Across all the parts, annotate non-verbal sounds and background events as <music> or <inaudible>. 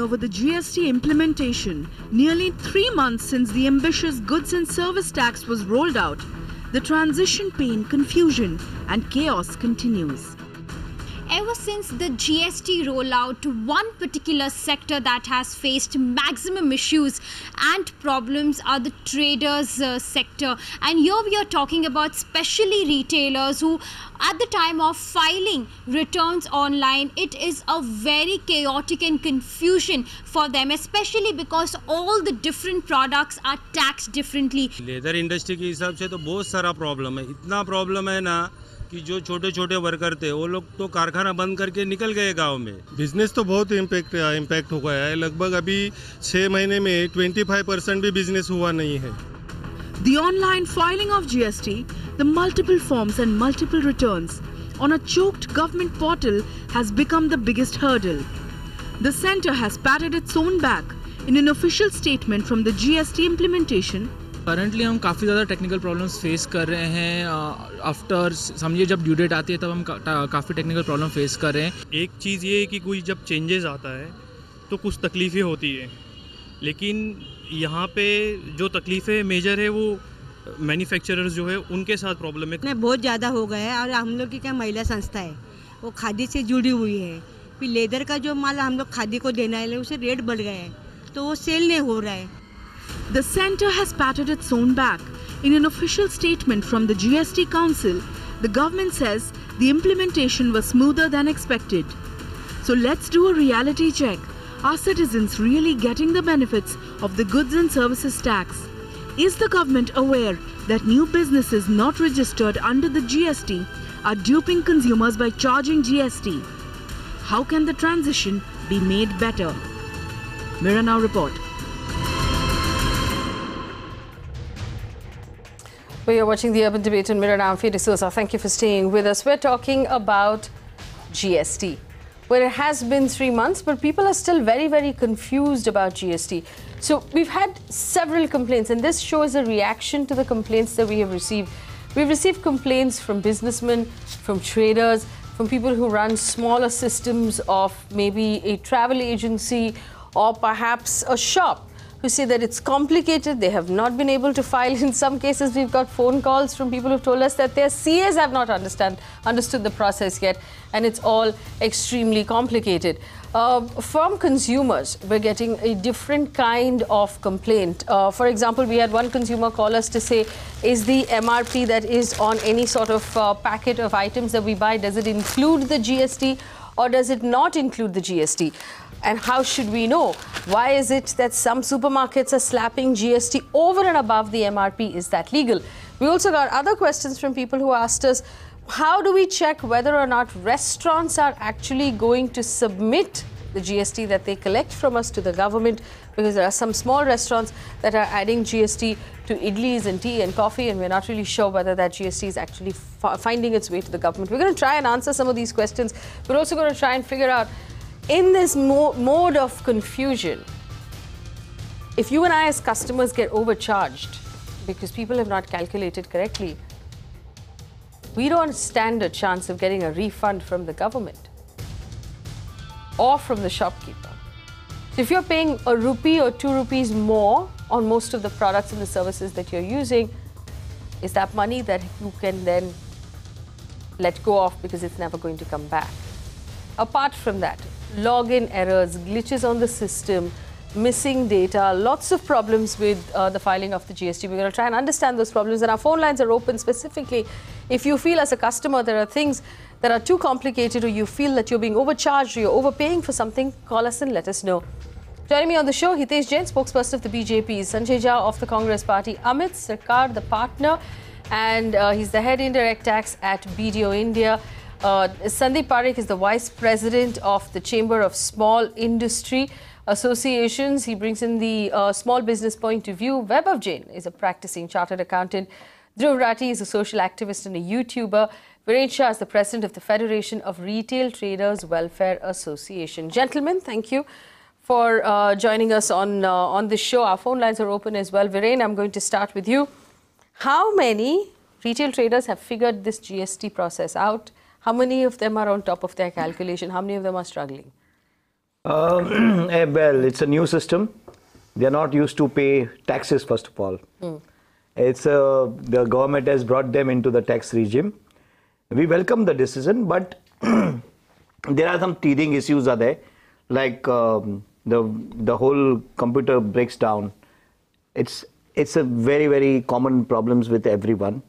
Over the GST implementation, nearly three months since the ambitious goods and service tax was rolled out, the transition pain, confusion, and chaos continues Ever since the GST rollout, one particular sector that has faced maximum issues and problems are the traders uh, sector. And here we are talking about specially retailers who at the time of filing returns online it is a very chaotic and confusion for them especially because all the different products are taxed differently leather industry के हिसाब से तो बहुत सारा problem है इतना problem है ना कि जो छोटे छोटे वर्कर थे वो लोग तो कारखाना बंद करके निकल गए गाँव में बिज़नेस तो बहुत इम्पैक्ट इम्पैक्ट हो गया है लगभग अभी छः महीने में 25 परसेंट भी बिज़नेस हुआ नहीं है The online filing of GST, the multiple forms and multiple returns on a choked government portal has become the biggest hurdle. The centre has patted its own back in an official statement from the GST implementation. Currently हम काफ़ी ज़्यादा technical problems face कर रहे हैं after समझिए जब due date आती है तब हम काफ़ी टेक्निकल प्रॉब्लम फेस कर रहे हैं। एक चीज़ ये है कि कोई जब चेंजेस आता है तो कुछ तकलीफ़ें होती है। लेकिन यहाँ पे जो तकलीफ़ें मेजर है वो मैन्युफैक्चरर्स जो है उनके साथ प्रॉब्लम है इतना बहुत ज़्यादा हो गया है और हम लोग की क्या महिला संस्था है वो खादी से जुड़ी हुई है। फिर लेदर का जो माल हम लोग खादी को देना है उसे रेट बढ़ गया है तो वो सेल नहीं हो रहा है। The centre has patted its own back. In an official statement from the GST Council, the government says the implementation was smoother than expected. So let's do a reality check. Are citizens really getting the benefits of the goods and services tax? Is the government aware that new businesses not registered under the GST are duping consumers by charging GST? How can the transition be made better? Mirror Now report. We are watching the urban debate on Mirror. Faye D'Souza, thank you for staying with us. We're talking about GST, where it has been three months, but people are still very, very confused about GST. So we've had several complaints, and this shows a reaction to the complaints that we have received. We've received complaints from businessmen, from traders, from people who run smaller systems of maybe a travel agency or perhaps a shop who say that it's complicated, they have not been able to file. In some cases, we've got phone calls from people who've told us that their CAs have not understand, understood the process yet, and it's all extremely complicated. Uh, from consumers, we're getting a different kind of complaint. Uh, for example, we had one consumer call us to say, is the MRP that is on any sort of uh, packet of items that we buy, does it include the GST or does it not include the GST? And how should we know? Why is it that some supermarkets are slapping GST over and above the MRP? Is that legal? We also got other questions from people who asked us how do we check whether or not restaurants are actually going to submit the GST that they collect from us to the government? Because there are some small restaurants that are adding GST to idlis and tea and coffee, and we're not really sure whether that GST is actually finding its way to the government. We're going to try and answer some of these questions. We're also going to try and figure out in this mo mode of confusion, if you and I as customers get overcharged because people have not calculated correctly, we don't stand a chance of getting a refund from the government or from the shopkeeper. So if you're paying a rupee or two rupees more on most of the products and the services that you're using, is that money that you can then let go of because it's never going to come back. Apart from that, login errors, glitches on the system, missing data, lots of problems with uh, the filing of the GST. We're going to try and understand those problems, and our phone lines are open specifically. If you feel as a customer there are things that are too complicated, or you feel that you're being overcharged or you're overpaying for something, call us and let us know. Joining me on the show, Hitesh Jain, spokesperson of the BJP, Sanjay Jha of the Congress Party, Amit Sarkar, the partner, and uh, he's the head indirect tax at BDO India. Uh, Sandeep Parekh is the vice president of the Chamber of Small Industry Associations. He brings in the uh, small business point of view. Vaibhav Jain is a practicing chartered accountant. Dhruv Rathi is a social activist and a YouTuber. Viren Shah is the president of the Federation of Retail Traders Welfare Association. Gentlemen, thank you for uh, joining us on uh, on this show. Our phone lines are open as well. Viren, I'm going to start with you. How many retail traders have figured this GST process out? How many of them are on top of their calculation? How many of them are struggling? Um, <clears throat> well, it's a new system. They are not used to pay taxes first of all. It's uh, the government has brought them into the tax regime. We welcome the decision, but <clears throat> there are some teething issues are there, like um, the the whole computer breaks down. It's it's a very very common problems with everyone.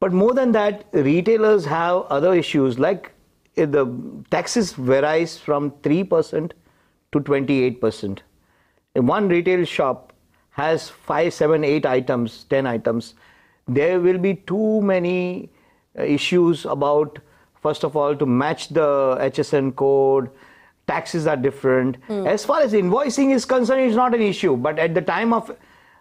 But more than that, retailers have other issues like uh, the taxes varies from 3% to 28%. In one retail shop has 5, 7, 8 items, 10 items. There will be too many uh, issues about, first of all, to match the HSN code. Taxes are different. As far as invoicing is concerned, it's not an issue. But at the time of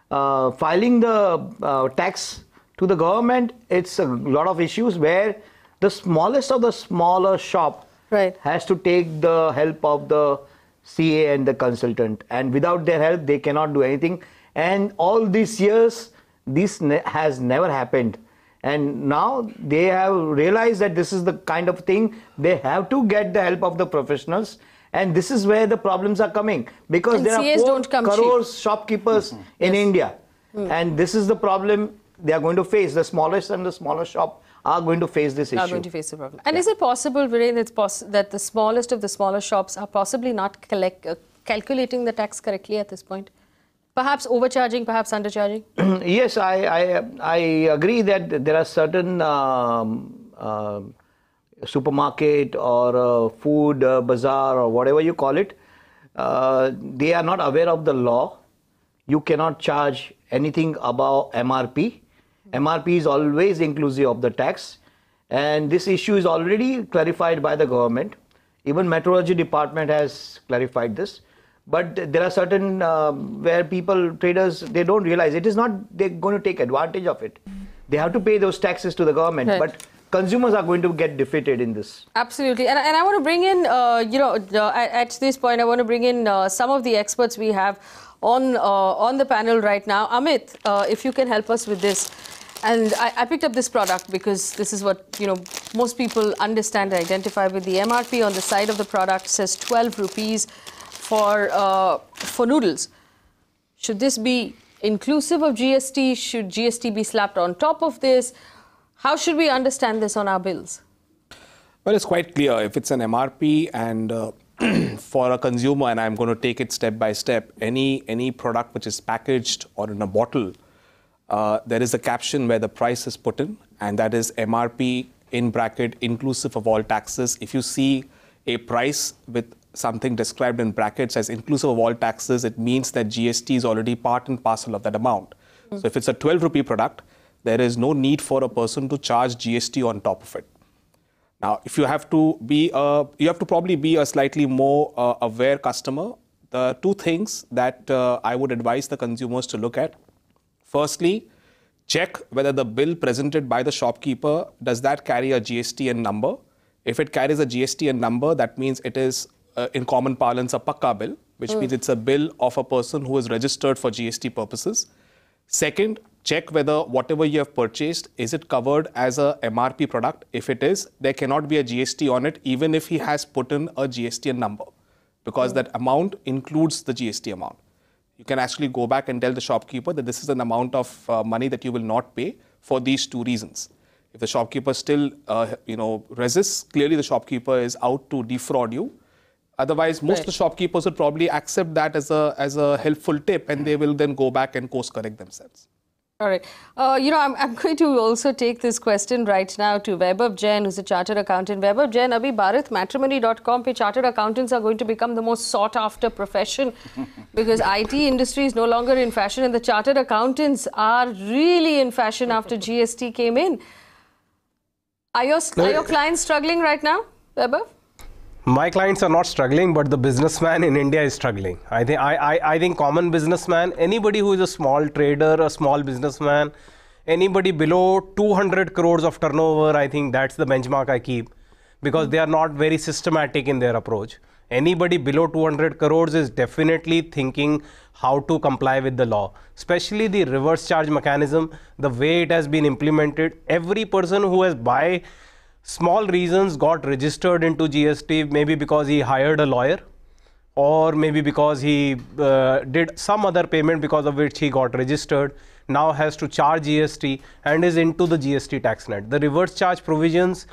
uh, filing the uh, tax to the government, it's a lot of issues where the smallest of the smaller shop Right. has to take the help of the CA and the consultant, and without their help, they cannot do anything. And all these years, this ne- has never happened. And now they have realized that this is the kind of thing they have to get the help of the professionals. And this is where the problems are coming because And there are CAs four don't come cheap. crores shopkeepers mm-hmm. in India, mm. and this is the problem they are going to face. The smallest and the smaller shop are going to face this are issue. going to face the problem. And is it possible, Viren, it's poss- that the smallest of the smaller shops are possibly not collect, uh, calculating the tax correctly at this point? Perhaps overcharging, perhaps undercharging? <clears throat> yes, I, I, I agree that there are certain um, uh, supermarket or uh, food uh, bazaar or whatever you call it, uh, they are not aware of the law. You cannot charge anything above MRP. MRP is always inclusive of the tax, and this issue is already clarified by the government. Even metrology department has clarified this but there are certain um, where people traders they don't realize it is not they're going to take advantage of it they have to pay those taxes to the government Right. but consumers are going to get defeated in this Absolutely. And, and I want to bring in, uh, you know, uh, at, at this point, I want to bring in uh, some of the experts we have on, uh, on the panel right now. Amit, uh, if you can help us with this. And I, I picked up this product because this is what, you know, most people understand and identify with. The MRP on the side of the product says 12 rupees for, uh, for noodles. Should this be inclusive of GST? Should GST be slapped on top of this? How should we understand this on our bills? Well, it's quite clear. If it's an MRP and uh, <clears throat> for a consumer, and I'm going to take it step by step, any any product which is packaged or in a bottle, uh, there is a caption where the price is put in, and that is MRP in bracket inclusive of all taxes. If you see a price with something described in brackets as inclusive of all taxes, it means that GST is already part and parcel of that amount. So if it's a 12 rupee product, there is no need for a person to charge GST on top of it. Now, if you have to be, a, you have to probably be a slightly more uh, aware customer. The two things that uh, I would advise the consumers to look at. Firstly, check whether the bill presented by the shopkeeper does that carry a GSTN number. If it carries a GSTN number, that means it is, uh, in common parlance, a pakka bill, which means it's a bill of a person who is registered for GST purposes. Second, check whether whatever you have purchased is it covered as a MRP product. If it is, there cannot be a GST on it, even if he has put in a GSTN number, because that amount includes the GST amount. You can actually go back and tell the shopkeeper that this is an amount of uh, money that you will not pay for these two reasons. If the shopkeeper still, uh, you know, resists, clearly the shopkeeper is out to defraud you. Otherwise, most of the shopkeepers will probably accept that as a as a helpful tip, and they will then go back and course correct themselves. All right. Uh, you know, I'm, I'm going to also take this question right now to Vaibhav Jain, who's a chartered accountant. Vaibhav Jain, abhi bharatmatrimony.com pe chartered accountants are going to become the most sought after profession <laughs> because IT industry is no longer in fashion and the chartered accountants are really in fashion after GST came in. Are your, are your clients struggling right now, Vaibhav? My clients are not struggling but the businessman in india is struggling. I think I, I i think common businessman anybody who is a small trader a small businessman anybody below 200 crores of turnover i think that's the benchmark i keep because they are not very systematic in their approach. Anybody below 200 crores is definitely thinking how to comply with the law especially the reverse charge mechanism the way it has been implemented. Every person who has buy small reasons got registered into GST maybe because he hired a lawyer or maybe because he uh, did some other payment because of which he got registered now has to charge GST and is into the GST tax net. The reverse charge provisions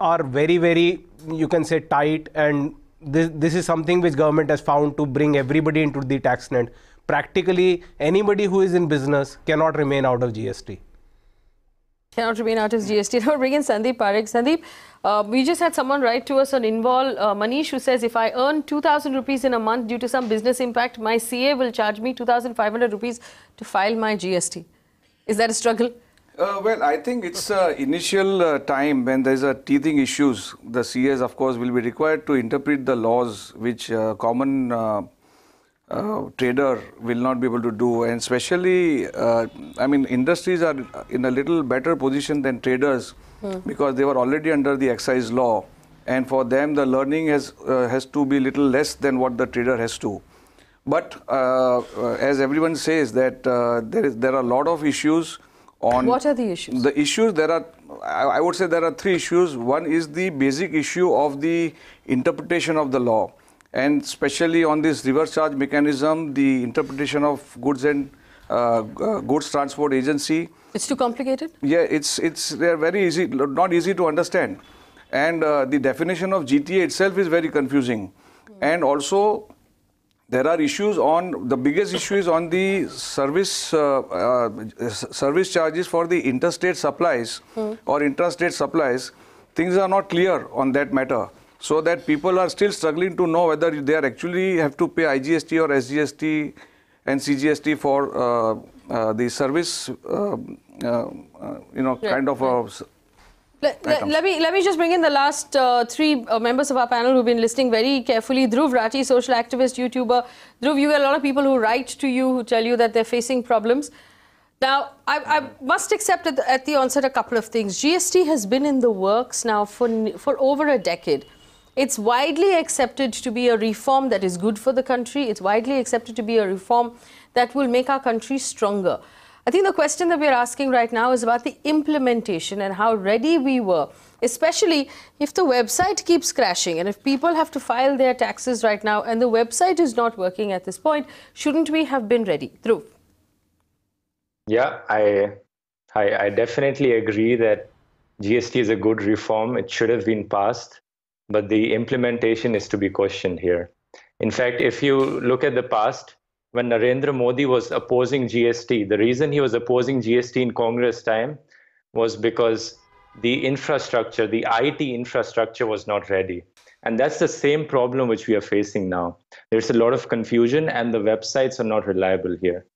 are very, very, you can say tight and this, this is something which government has found to bring everybody into the tax net. Practically anybody who is in business cannot remain out of GST. Cannot remain out of GST. Now bring in Sandeep Parekh. Sandeep, uh, we just had someone write to us on Invol, uh, Manish, who says if I earn 2,000 rupees in a month due to some business impact, my CA will charge me 2,500 rupees to file my GST. Is that a struggle? Uh, well, I think it's uh, initial uh, time when there's a teething issues. The CAs, of course, will be required to interpret the laws which uh, common uh, uh, trader will not be able to do. And especially, I mean, industries are in a little better position than traders hmm. because they were already under the excise law. And for them, the learning has, has to be little less than what the trader has to. But as everyone says that there, is, there are a lot of issues on what are the issues the issues there are i would say there are three issues one is the basic issue of the interpretation of the law and especially on this reverse charge mechanism the interpretation of goods and uh, goods transport agency. It's too complicated? Yeah it's it's they're very easy not easy to understand. And uh, the definition of gta itself is very confusing. Mm. and also there are issues on the biggest issue is on the service uh, uh, service charges for the interstate supplies hmm. or intrastate supplies. Things are not clear on that matter so that people are still struggling to know whether they are actually have to pay IGST or SGST and CGST for uh, uh, the service uh, uh, you know kind of a let, let, let, me let me just bring in the last uh, three uh, members of our panel who've been listening very carefully. Dhruv Rathi, social activist, YouTuber. Dhruv, you get a lot of people who write to you who tell you that they're facing problems. Now, I, I must accept at the, at the, onset a couple of things. GST has been in the works now for for over a decade. It's widely accepted to be a reform that is good for the country. It's widely accepted to be a reform that will make our country stronger. I think the question that we're asking right now is about the implementation and how ready we were, especially if the website keeps crashing and if people have to file their taxes right now and the website is not working at this point, shouldn't we have been ready? Dhruv. Yeah, I, I, I definitely agree that GST is a good reform. It should have been passed, but the implementation is to be questioned here. In fact, if you look at the past, when Narendra Modi was opposing GST, the reason he was opposing GST in Congress time was because the infrastructure, the IT infrastructure was not ready. And that's the same problem which we are facing now. There's a lot of confusion and the websites are not reliable here.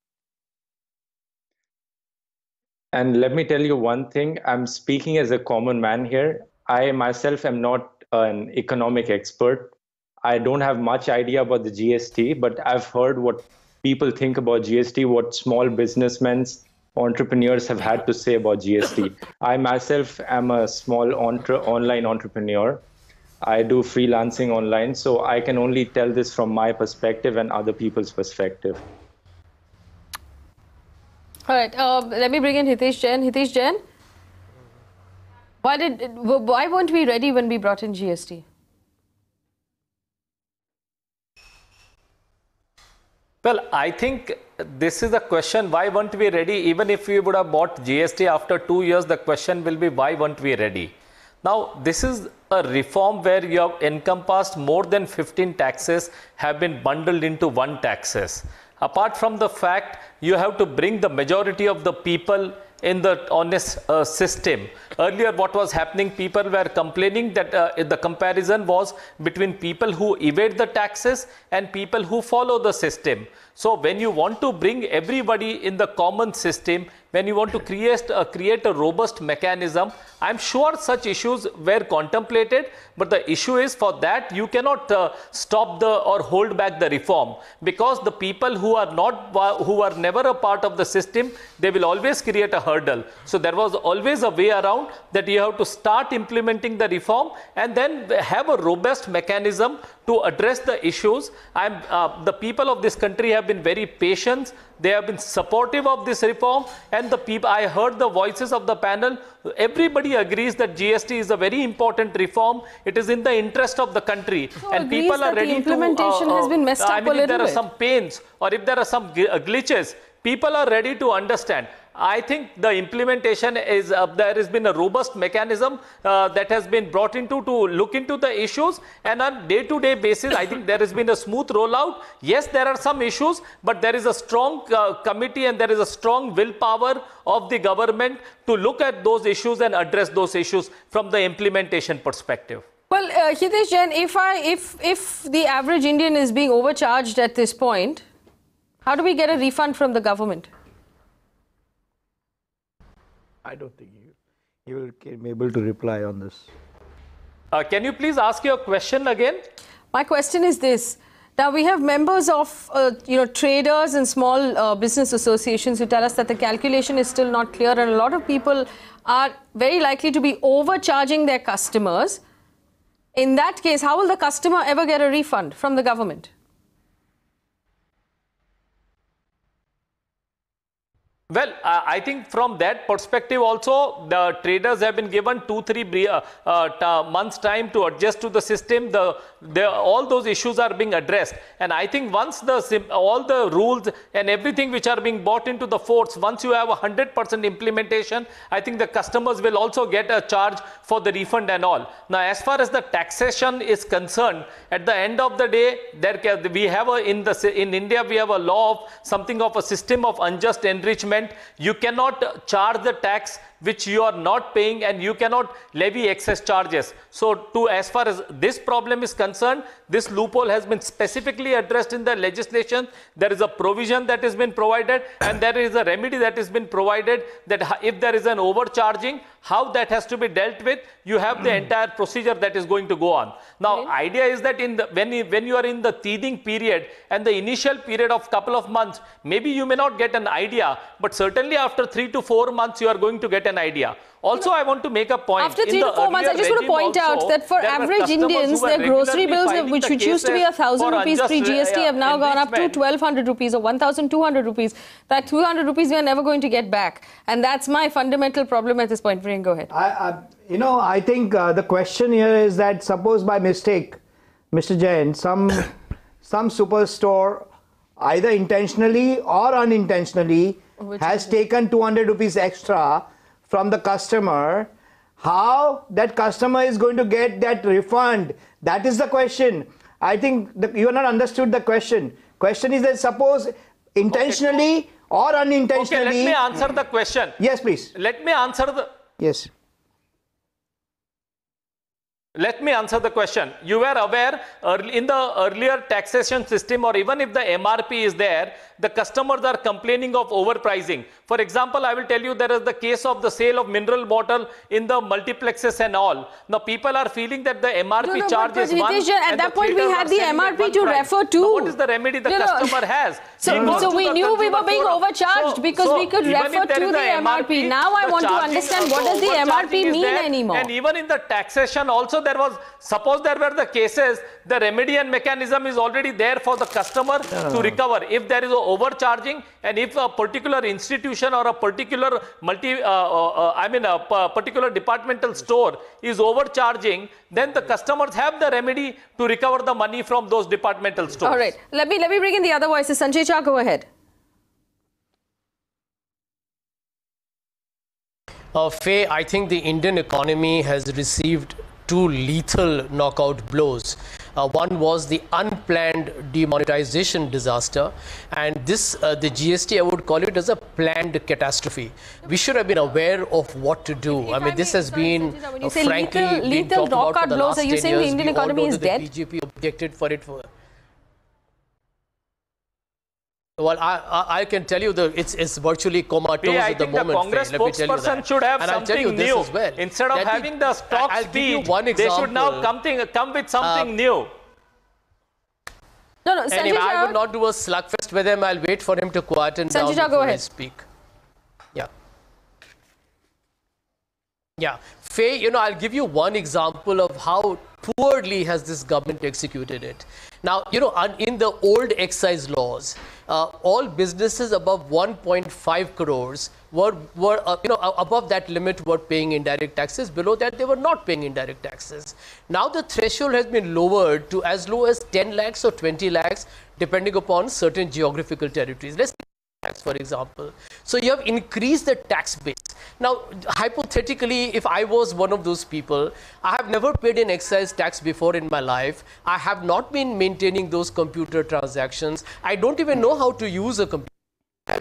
And let me tell you one thing, I'm speaking as a common man here. I myself am not an economic expert. I don't have much idea about the GST, but I've heard what people think about GST, what small businessmen, entrepreneurs have had to say about GST. <laughs> I myself am a small entre- online entrepreneur. I do freelancing online, so I can only tell this from my perspective and other people's perspective. All right, uh, let me bring in Hitesh Jain. Hitesh Jain, why did why weren't we ready when we brought in GST? Well, I think this is a question why weren't we ready? Even if we would have bought GST after two years, the question will be why weren't we ready? Now, this is a reform where you have encompassed more than 15 taxes have been bundled into one taxes. Apart from the fact you have to bring the majority of the people in the honest uh, system. Earlier, what was happening, people were complaining that uh, the comparison was between people who evade the taxes and people who follow the system. So when you want to bring everybody in the common system, when you want to create a, create a robust mechanism, I'm sure such issues were contemplated, but the issue is for that you cannot uh, stop the or hold back the reform because the people who are not who are never a part of the system, they will always create a hurdle. So there was always a way around that you have to start implementing the reform and then have a robust mechanism to address the issues. I'm, uh, the people of this country have been very patient. They have been supportive of this reform and the people, I heard the voices of the panel. Everybody agrees that GST is a very important reform. It is in the interest of the country, and people are ready implementation to. has been messed I up mean, a if there little are some pains or if there are some uh, glitches, people are ready to understand. I think the implementation is uh, there has been a robust mechanism uh, that has been brought into to look into the issues. And on day to day basis I think there has been a smooth rollout. Yes there are some issues but there is a strong uh, committee and there is a strong willpower of the government to look at those issues and address those issues from the implementation perspective. Well, uh, Hitesh Jain, if I if if the average Indian is being overcharged at this point, how do we get a refund from the government? I don't think you, you will be able to reply on this. uh, can you please ask your question again My question is this. Now we have members of uh, you know traders and small uh, business associations who tell us that the calculation is still not clear and a lot of people are very likely to be overcharging their customers. In that case, how will the customer ever get a refund from the government? Well, uh, I think from that perspective also, the traders have been given two, three uh, uh, months time to adjust to the system. The, the, all those issues are being addressed. And I think once the all the rules and everything which are being brought into the force, once you have a 100% implementation, I think the customers will also get a charge for the refund and all. Now, as far as the taxation is concerned, at the end of the day, there we have a, in the in India we have a law of something of a system of unjust enrichment. You cannot charge the tax which you are not paying and you cannot levy excess charges. So to as far as this problem is concerned, this loophole has been specifically addressed in the legislation. There is a provision that has been provided and there is a remedy that has been provided that if there is an overcharging, how that has to be dealt with, you have the hmm. entire procedure that is going to go on. Now, idea is that in the, when, you, when you are in the teething period and the initial period of couple of months, maybe you may not get an idea, but certainly after three to four months, you are going to get an idea. Also, I want to make a point. After three the to four months, I just want to point also, out that for average Indians, their grocery bills, which, which used to be cases 1,000 rupees pre GST, have now gone up to 1,200 rupees or 1,200 rupees. That 200 rupees we are never going to get back. And that's my fundamental problem at this point. Viren, go ahead. I, I, you know, I think uh, the question here is that suppose by mistake, Mr. Jain, some <coughs> some superstore, either intentionally or unintentionally, Which has taken 200 rupees extra from the customer. How that customer is going to get that refund? That is the question. I think the, you have not understood the question. Question is that suppose intentionally or unintentionally Okay, unintentionally. let me answer the question. Yes, please. Let me answer the. Yes. Let me answer the question. You were aware early, in the earlier taxation system, or even if the MRP is there, the customers are complaining of overpricing. For example, I will tell you there is the case of the sale of mineral bottle in the multiplexes and all. Now people are feeling that the MRP No, no, charge is one. At that point we had the MRP to price. refer to. Now, what is the remedy the No, customer has? So, so we knew we were being overcharged So- because so we could refer to the a MRP. Now I want to understand what does the MRP mean there. anymore. And even in the taxation also there was, suppose there were the cases, the remedy and mechanism is already there for the customer to recover. If there is a overcharging and if a particular institution or a particular multi, uh, uh, uh, I mean a p- particular departmental store is overcharging, then the customers have the remedy to recover the money from those departmental stores. All right. Let me let me bring in the other voices. Sanjay Jha, go ahead. Uh, Faye, I think the Indian economy has received two lethal knockout blows. Uh, one was the unplanned demonetization disaster, and this, uh, the GST, I would call it as a planned catastrophe. We should have been aware of what to do. I mean, this has been, uh, frankly, lethal- lethal knockout blows, are you 10 saying the. Indian We economy is dead? The BJP objected for it for well, I, I, I can tell you that it's, it's virtually comatose Yeah, at the think the moment. Congress Faye, let me tell you spokesperson that. should have And I'll tell you something this new. as well, Instead of that the- having the stock I'll give you speech, one they should now come, thing, come with something Uh, new. No, no, Sanjay Anyway, I Jha- will not do a slugfest with him. I'll wait for him to quieten Sanjay down Jha, go before I speak. Yeah. Yeah. Faye, you know, I'll give you one example of how poorly has this government executed it. Now, you know, un- in the old excise laws, uh, all businesses above 1.5 crores were, were uh, you know, above that limit were paying indirect taxes. Below that, they were not paying indirect taxes. Now the threshold has been lowered to as low as 10 lakhs or 20 lakhs, depending upon certain geographical territories. Let's tax, for example. So you have increased the tax base. Now, hypothetically, if I was one of those people, I have never paid an excise tax before in my life. I have not been maintaining those computer transactions. I don't even know how to use a computer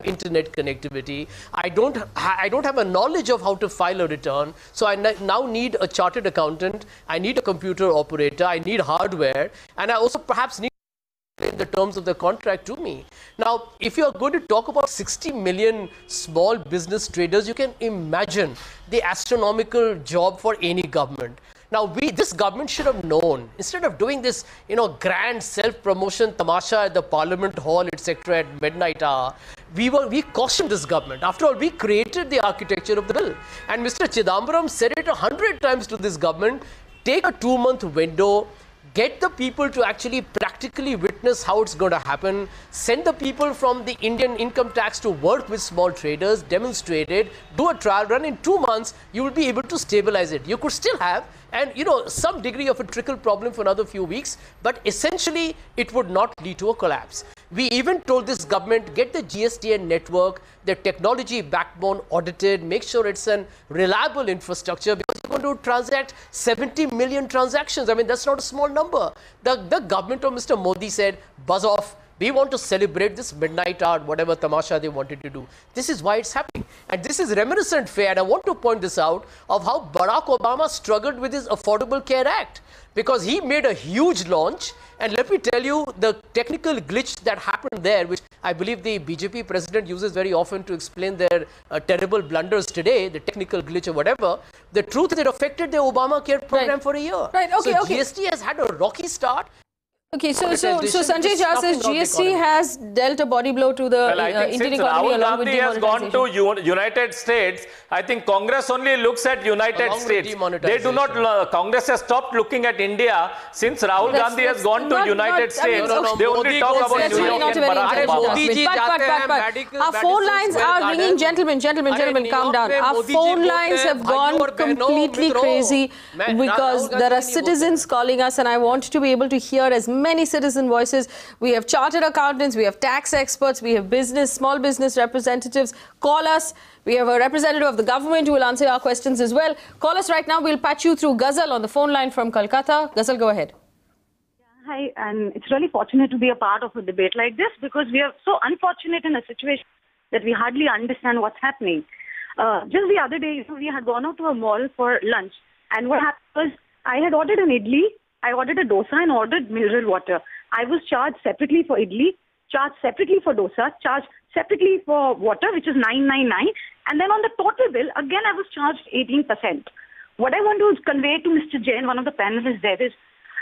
internet connectivity. I don't, I don't have a knowledge of how to file a return. So I now need a chartered accountant. I need a computer operator. I need hardware, and I also perhaps need in the terms of the contract to me. Now, if you are going to talk about 60 million small business traders, you can imagine the astronomical job for any government. Now, we, this government should have known, instead of doing this, you know, grand self-promotion tamasha at the parliament hall, etc., at midnight hour, we were, we cautioned this government. After all, we created the architecture of the bill. And Mr. Chidambaram said it a hundred times to this government, take a two-month window, get the people to actually practically witness how it's going to happen, send the people from the Indian income tax to work with small traders, demonstrate it, do a trial run. In two months, you will be able to stabilize it. You could still have, and you know, some degree of a trickle problem for another few weeks, but essentially, it would not lead to a collapse. We even told this government get the GSTN network, the technology backbone audited, make sure it's an reliable infrastructure because to transact 70 million transactions. I mean, that's not a small number. The, the government of Mr. Modi said, buzz off. We want to celebrate this midnight hour, whatever tamasha they wanted to do. This is why it's happening. And this is reminiscent fair. And I want to point this out of how Barack Obama struggled with his Affordable Care Act because he made a huge launch. And let me tell you the technical glitch that happened there, which I believe the BJP president uses very often to explain their uh, terrible blunders today, the technical glitch or whatever. The truth is it affected the Obamacare program for a year. Right, okay, so okay. GST has had a rocky start. Okay, so so, so Sanjay Jha says GST has dealt a body blow to the well, uh, Indian economy Rahul Gandhi has gone to United States. I think Congress only looks at United along States. They do not. Uh, Congress has stopped looking at India since Rahul that's, Gandhi that's has gone not, to United not, States. No, no, no, they only talk about New York and Modi but, but, but, but. Our phone lines are ringing. Gentlemen, gentlemen, gentlemen, calm down. Our phone lines have gone completely crazy because there are citizens calling us, and I want to be able to hear as many citizen voices. We have chartered accountants, we have tax experts, we have business, small business representatives. Call us. We have a representative of the government who will answer our questions as well. Call us right now. We'll patch you through Ghazal on the phone line from Kolkata. Ghazal, go ahead. Hi, and it's really fortunate to be a part of a debate like this because we are so unfortunate in a situation that we hardly understand what's happening. Uh, just the other day, we had gone out to a mall for lunch, and what happened was I had ordered an idli, I ordered a dosa, and ordered mineral water. I was charged separately for idli, charged separately for dosa, charged separately for water, which is 999, and then on the total bill, again, I was charged 18%. What I want to convey to Mr. Jain, one of the panelists there, is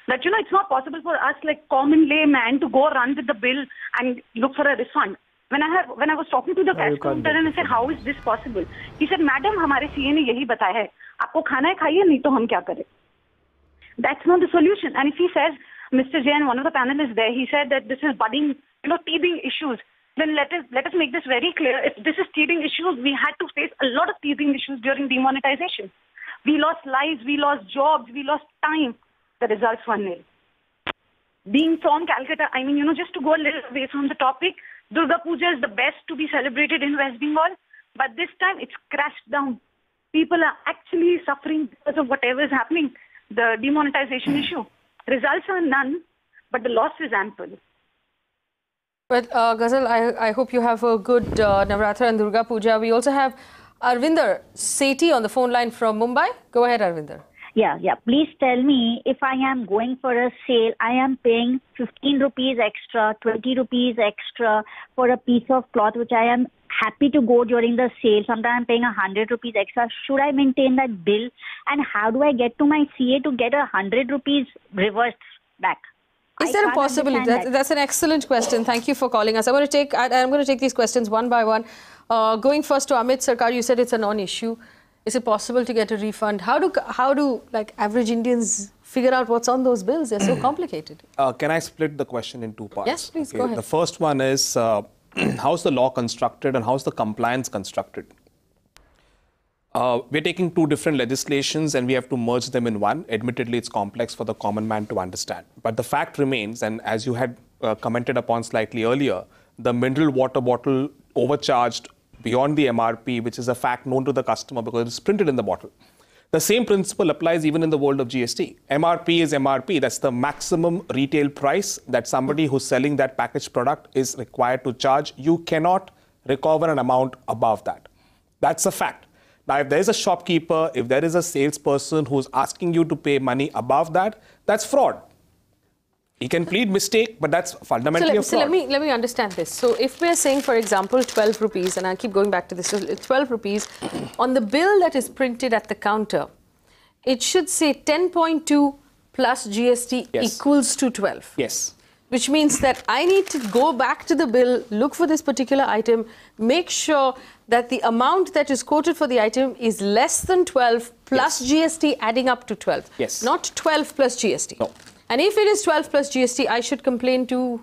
that you know it's not possible for us like common layman to go run with the bill and look for a refund. When I have when I was talking to the cash counter and I said how is this possible? He said madam हमारे CA ने यही बताया है आपको खाना है खाइए नहीं तो हम क्या करें? that's not the solution. And if he says, Mr. Jain, one of the panelists there, he said that this is budding, you know, teething issues. Then let us let us make this very clear. If this is teething issues, we had to face a lot of teething issues during demonetization. We lost lives, we lost jobs, we lost time. The results were nil. Being from Calcutta, I mean, you know, just to go a little away from the topic, Durga Puja is the best to be celebrated in West Bengal, but this time it's crashed down. People are actually suffering because of whatever is happening, the demonetization issue. Results are none, but the loss is ample. But uh, Ghazal, I, I hope you have a good uh, Navratra and Durga Puja. We also have Arvinder Sethi on the phone line from Mumbai. Go ahead, Arvinder. Yeah, yeah. Please tell me if I am going for a sale, I am paying 15 rupees extra, 20 rupees extra for a piece of cloth which I am happy to go during the sale. Sometimes I'm paying 100 rupees extra. Should I maintain that bill? And how do I get to my CA to get a 100 rupees reversed back? Is I there a possibility? That, that. that's an excellent question. Thank you for calling us. I'm going to take I, I'm going to take these questions one by one. Uh, going first to Amit Sarkar, you said it's a non-issue. Is it possible to get a refund? How do how do like average Indians figure out what's on those bills? They're so <clears throat> complicated. Uh, can I split the question in two parts? Yes, please, go ahead. The first one is uh, <clears throat> how's the law constructed and how's the compliance constructed? uh, we're taking two different legislations and we have to merge them in one. Admittedly, it's complex for the common man to understand. But the fact remains, and as you had uh, commented upon slightly earlier, the mineral water bottle overcharged beyond the MRP, which is a fact known to the customer because it's printed in the bottle. The same principle applies even in the world of GST. MRP is MRP. That's the maximum retail price that somebody who's selling that packaged product is required to charge. You cannot recover an amount above that. That's a fact. Now, if there is a shopkeeper, if there is a salesperson who's asking you to pay money above that, that's fraud. He can plead mistake, but that's fundamentally so let, a so let me let me understand this. So if we're saying, for example, 12 rupees, and I keep going back to this, 12 rupees <clears throat> on the bill that is printed at the counter, it should say 10.2 plus GST Yes. equals to 12. Yes. Which means that I need to go back to the bill, look for this particular item, make sure that the amount that is quoted for the item is less than 12 plus GST adding up to 12. Yes. Not 12 plus GST. No. And if it is 12 plus GST, I should complain to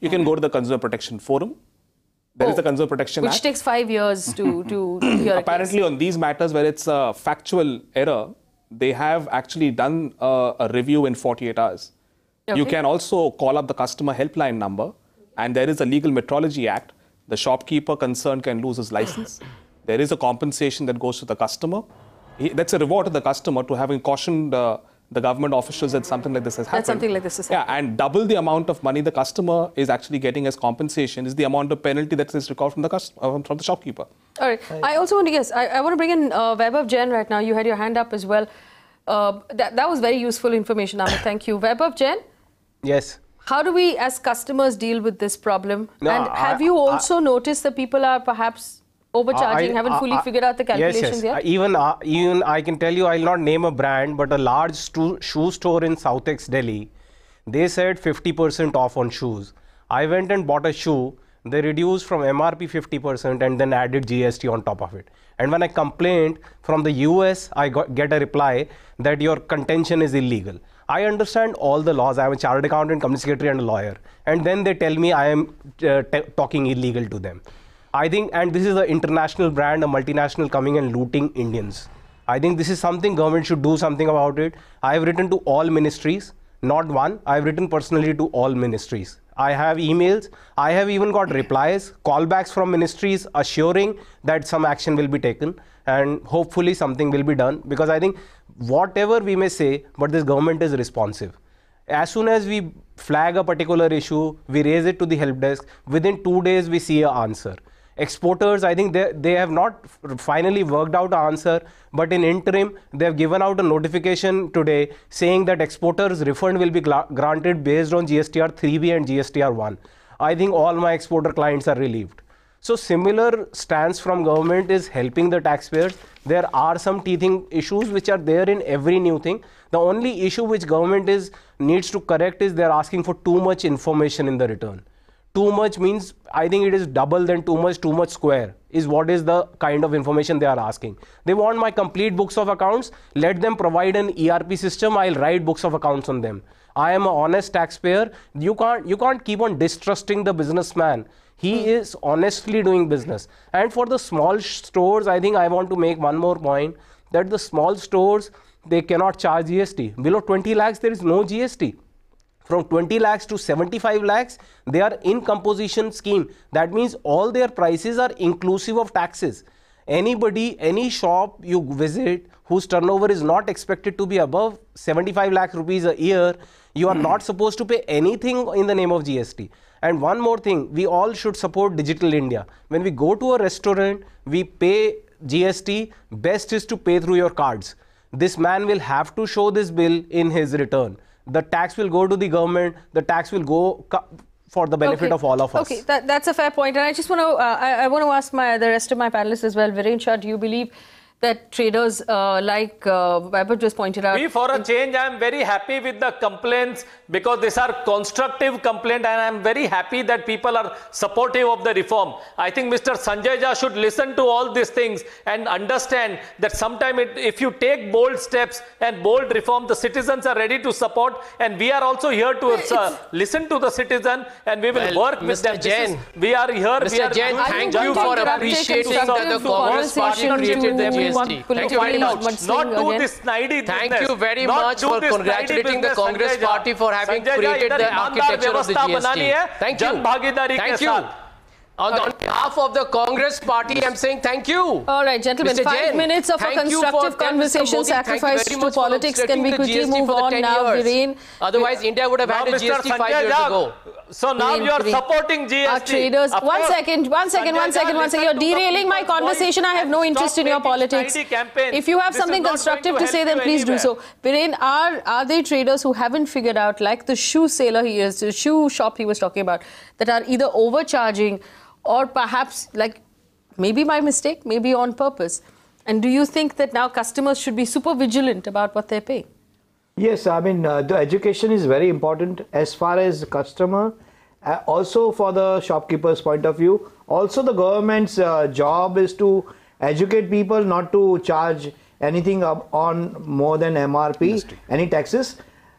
You can go to the Consumer Protection Forum. There is the Consumer Protection Oh. which Act. takes five years to <clears throat> to hear a. Apparently, on these matters where it's a factual error, they have actually done uh, a review in 48 hours. You can also call up the customer helpline number, and there is a Legal Metrology Act. The shopkeeper concerned can lose his license. <clears throat> There is a compensation that goes to the customer. He, that's a reward to the customer to having cautioned uh, the government officials that something like this has happened. That something like this is Yeah, and double the amount of money the customer is actually getting as compensation is the amount of penalty that is recovered from the cust- uh, from the shopkeeper. All right. I also want to guess. I, I want to bring in uh, Vaibhav Jain right now. You had your hand up as well. Uh, that, that was very useful information, Amit. <coughs> Thank you. Vaibhav Jain, Yes. how do we as customers deal with this problem? No, and have I- you I- also noticed that people are perhaps overcharging, I- haven't fully I- figured out the calculations yes, yes. yet? Uh, Even, uh, even I can tell you, I'll not name a brand, but a large shoe store in South Ex Delhi, they said 50% off on shoes. I went and bought a shoe. They reduced from MRP 50% and then added GST on top of it. And when I complained from the US, I got, get a reply that your contention is illegal. I understand all the laws. I'm a chartered accountant, company secretary, and a lawyer. And then they tell me I am uh, t- talking illegal to them. I think, and this is an international brand, a multinational coming and looting Indians. I think this is something government should do something about it. I have written to all ministries, not one. I have written personally to all ministries. I have emails. I have even got replies, callbacks from ministries assuring that some action will be taken and hopefully something will be done because I think whatever we may say, but this government is responsive as soon as we flag a particular issue, we raise it to the help desk. Within two days, we see an answer. Exporters, I think they, they have not finally worked out an answer, but in interim, they have given out a notification today saying that exporters' refund will be granted based on GSTR 3B and GSTR 1. I think all my exporter clients are relieved. So similar stance from government is helping the taxpayers. There are some teething issues which are there in every new thing. The only issue which government is needs to correct is they're asking for too much information in the return. Too much means I think it is double than too much, too much square is what is the kind of information they are asking. They want my complete books of accounts. Let them provide an ERP system. I'll write books of accounts on them. I am an honest taxpayer. You can't you can't keep on distrusting the businessman he hmm. is honestly doing business and for the small stores i think i want to make one more point that the small stores they cannot charge gst below 20 lakhs there is no gst from 20 lakhs to 75 lakhs they are in composition scheme. That means all their prices are inclusive of taxes. Anybody any shop you visit whose turnover is not expected to be above 75 lakh rupees a year you are not supposed to pay anything in the name of gst and one more thing we all should support digital india. When we go to a restaurant we pay gst best is to pay through your cards. This man will have to show this bill in his return the tax will go to the government the tax will go for the benefit Okay. of all of us Okay, that, that's a fair point. And I just want to, uh, I, I want to ask my the rest of my panelists as well. Viren Shah, do you believe that traders uh, like uh, Vaibhav just pointed out? We, for a change, I am very happy with the complaints because these are constructive complaints and I am very happy that people are supportive of the reform. I think Mr. Sanjay Jha should listen to all these things and understand that sometime it, if you take bold steps and bold reform, the citizens are ready to support and we are also here to uh, listen to the citizen and we will Well, work with Mr. them. This is- we are here. we Mr. are Jain, thank you for appreciating constructive that the Congress party conversation created the to GST. Thank you very much. Not do again. this snidey Thank you very Not much for congratulating the Congress Party for having created the architecture of the GST. Thank you. Thank you. साथ। On, on behalf of the Congress party, I'm saying thank you. All right, gentlemen, Mr. five Jain, minutes of a thank you for- constructive conversation Modi, sacrificed to politics. Can setting we quickly GST move for the on 10 now, years. Viren? Otherwise, India would have Now, had a Mr. GST five years Jha, ago. So now Viren, you are Viren. supporting GST. Our traders. Of One course, second, one second, one Sanjay second, Jha, one second. You're derailing my conversation. I have no interest in your politics. If you have This something constructive to to say, then please do so. anywhere. Viren, are are there traders who haven't figured out, like the shoe sailor he is, the shoe shop he was talking about, that are either overcharging or perhaps like maybe by mistake, maybe on purpose? And do you think that now customers should be super vigilant about what they're paying? Yes, I mean uh, the education is very important as far as the customer, uh, also for the shopkeeper's point of view. Also, the government's uh, job is to educate people not to charge anything up on more than MRP, any taxes.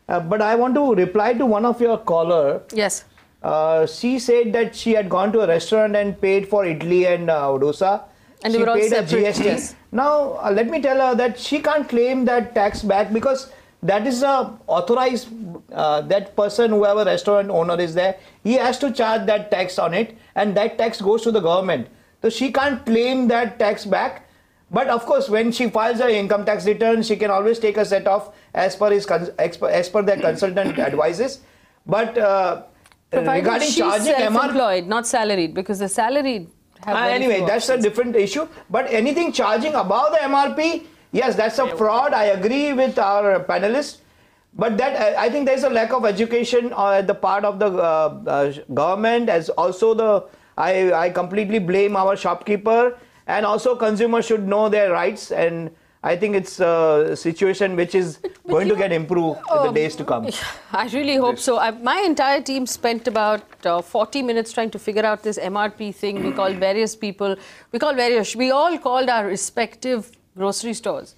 Uh, but I want to reply to one of your caller. Yes. Uh, she said that she had gone to a restaurant and paid for idli and uh, dosa. And they she were all paid a separate, GST. Now, uh, let me tell her that she can't claim that tax back because that is a authorized uh, that person whoever restaurant owner is there he has to charge that tax on it and that tax goes to the government so she can't claim that tax back but of course when she files her income tax return she can always take a set off as per his as per, as per their consultant <coughs> advises but uh, Provided regarding she's charging self-employed, not salaried, because the salaried have uh, anyway, that's a different issue. But anything charging above the MRP, yes, that's a fraud. I agree with our panelists. But that I I think there's a lack of education uh, at the part of the uh, uh, government, as also the I I completely blame our shopkeeper, and also consumers should know their rights. And I think it's a situation which is <laughs> going to get improved in the Oh, days to come. <laughs> I really hope so. I, my entire team spent about uh, 40 minutes trying to figure out this MRP thing. We called <clears throat> various people. We called various. We all called our respective grocery stores.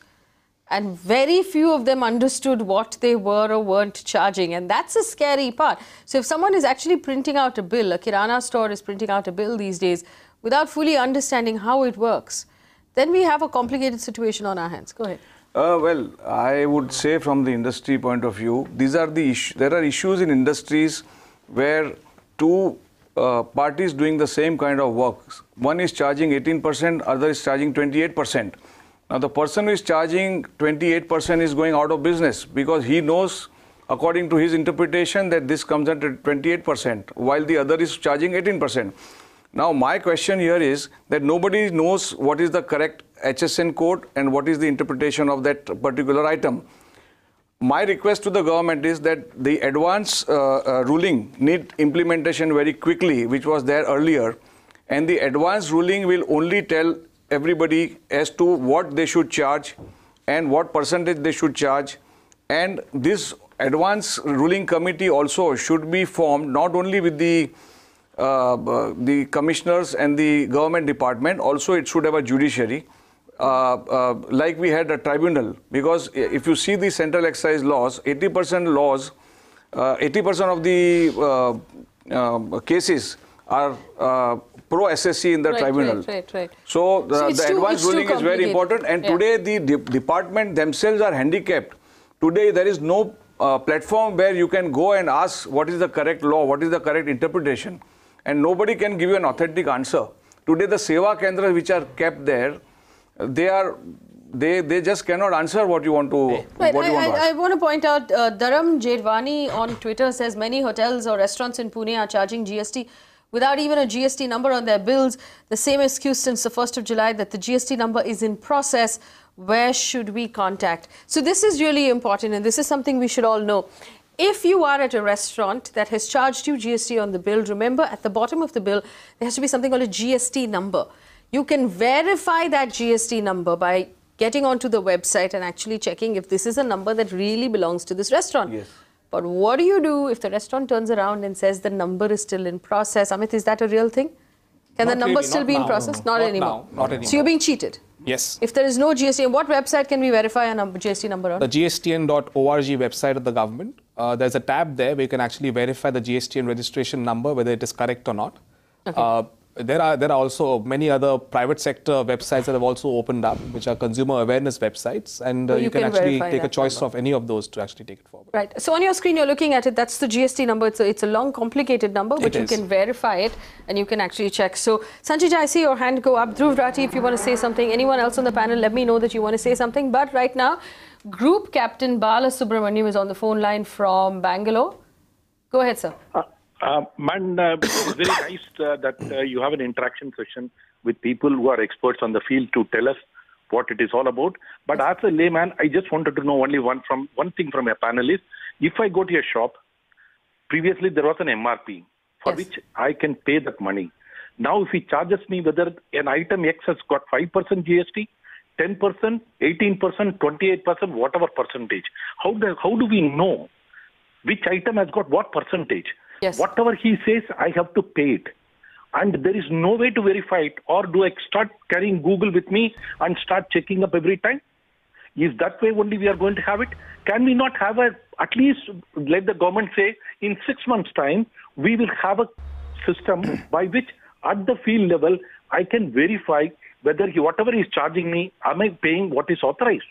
And very few of them understood what they were or weren't charging. And that's a scary part. So if someone is actually printing out a bill, a Kirana store is printing out a bill these days without fully understanding how it works, then we have a complicated situation on our hands. Go ahead. Uh, well, I would say from the industry point of view, these are the. There are issues in industries where two uh, parties doing the same kind of work. One is charging 18%, other is charging 28%. Now, the person who is charging 28% is going out of business because he knows, according to his interpretation, that this comes at 28%, while the other is charging 18%. Now, my question here is that nobody knows what is the correct HSN code and what is the interpretation of that particular item. My request to the government is that the advance uh, uh, ruling need implementation very quickly, which was there earlier, and the advance ruling will only tell everybody as to what they should charge and what percentage they should charge. And this advance ruling committee also should be formed not only with the uh, uh, the commissioners and the government department, also it should have a judiciary. Uh, uh, like we had a tribunal, because if you see the central excise laws, 80% laws, 80% of the cases are uh, pro assessee in the Right, tribunal. right, right, right. So the, So the too- advance ruling is very important. And Yeah. today the de- department themselves are handicapped. Today there is no uh, platform where you can go and ask what is the correct law, what is the correct interpretation, and nobody can give you an authentic answer. Today the Seva Kendras which are kept there, they are they they just cannot answer what you want to Right, what I, you want to ask. I, I want to point out uh, Dharam Jedwani on Twitter says many hotels or restaurants in Pune are charging GST without even a GST number on their bills. The same excuse since the 1st of July that the GST number is in process. Where should we contact? So, this is really important, and this is something we should all know. If you are at a restaurant that has charged you GST on the bill, remember at the bottom of the bill, there has to be something called a GST number. You can verify that GST number by getting onto the website and actually checking if this is a number that really belongs to this restaurant. Yes. But what do you do if the restaurant turns around and says the number is still in process? Amit, is that a real thing? Can the number really, still not be in process? no, Not, not anymore. now, not anymore. So you're being cheated. Yes. If there is no GST, what website can we verify a number, GST number on? The GSTN.org website of the government, uh, there's a tab there where you can actually verify the GSTN registration number, whether it is correct or not. Okay. Uh, there are there are also many other private sector websites that have also opened up, which are consumer awareness websites, and uh, you you, can, can actually take a choice number. of any of those to actually take it forward. Right. So on your screen, you're looking at it. That's the GST number. It's a, it's a long, complicated number, but It you is. can verify it and you can actually check. So, Sanjay, I see your hand go up. Dhruv Rathee, if you want to say something. Anyone else on the panel, let me know that you want to say something. But right now, Group Captain Bala Subramaniam is on the phone line from Bangalore. Go ahead, sir. Uh, man, uh, it's very nice uh, that uh, you have an interaction session with people who are experts on the field to tell us what it is all about. But as a layman, I just wanted to know only one from one thing from a panelist. If I go to a shop, previously there was an MRP for which I can pay that money. Now, if he charges me whether an item X has got 5% GST, 10%, 18%, 28%, whatever percentage, how do, how do we know which item has got what percentage? Yes. Whatever he says, I have to pay it. And there is no way to verify it. Or do I start carrying Google with me and start checking up every time? Is that way only we are going to have it? Can we not have a, at least let the government say, in six months' time, we will have a system by which at the field level, I can verify whether he, whatever he is charging me, am I paying what is authorized?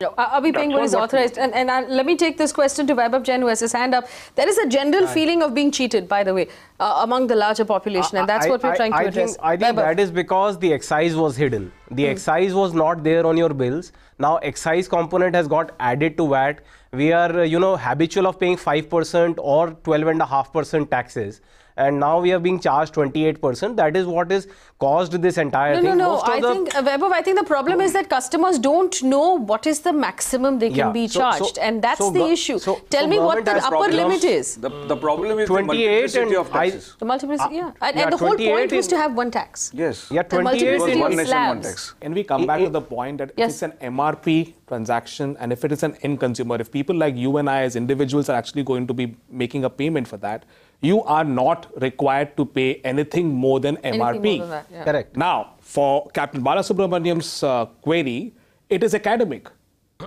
No, Are are we paying what is authorized? And, and uh, let me take this question to Vaibhav Jain, who has his hand up. There is a general feeling of being cheated, by the way, uh, among the larger population, and that's I- what we're I- trying to I address. Think, I think Vaibhav. that is because the excise was hidden. The Hmm. excise was not there on your bills. Now excise component has got added to VAT. We are, uh, you know, habitual of paying 5% or 12.5% taxes. And now we are being charged 28%. That is what has caused this entire No, thing. no, no. Most I the- think, uh, Vaibhav, I think the problem is that customers don't know what is the maximum they can Yeah, be charged, so- and that's so the issue. so- Tell so me what the upper problems. limit is. The, the problem is 28 the 28 multiplicity and of taxes. The multiplicity, yeah. And, yeah, and the whole 28 point was to have one tax. Yes. Yeah, The 28 multiplicity in- of One nation, one slabs. tax. Can we come back to the point that Yes. if it's an MRP transaction and if it is an end consumer, if people like you and I as individuals are actually going to be making a payment for that, you are not required to pay anything more than MRP. more than that, yeah. Correct. Now, for Captain Balasubramaniam's uh, query, it is academic.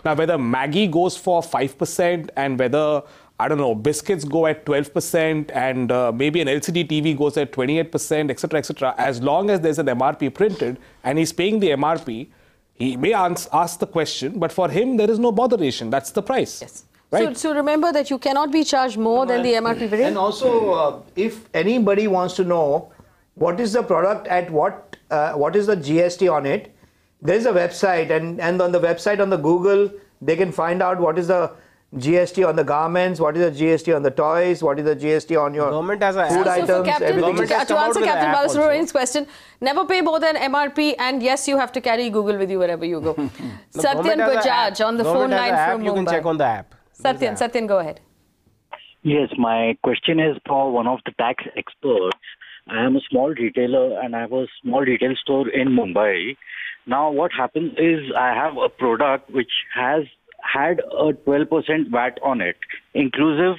Now, whether Maggi goes for 5% and whether, I don't know, biscuits go at 12% and uh, maybe an LCD TV goes at 28%, etc., etc., as long as there's an MRP printed and he's paying the MRP, he may ans- ask the question, but for him, there is no botheration. That's the price. Yes. So, Right? so remember that you cannot be charged more than the MRP variant. And also, uh, if anybody wants to know what is the product at what, uh, what is the GST on it, there is a website, and, and on the website on the Google, they can find out what is the GST on the garments, what is the GST on the toys, what is the GST on your Government has a food So for items, Captain, everything. Government to has come answer Captain app. Balasubramanian's question, never pay more than MRP, and yes, you have to carry Google with you wherever you go. <laughs> No, Satyan government has a app. Bajaj on the phone has a line app, from You can Mumbai. check on the app. Satyan, Satyan, go ahead. Yes, my question is for one of the tax experts. I am a small retailer and I have a small retail store in Mumbai. Now, what happens is I have a product which has had a 12% VAT on it, inclusive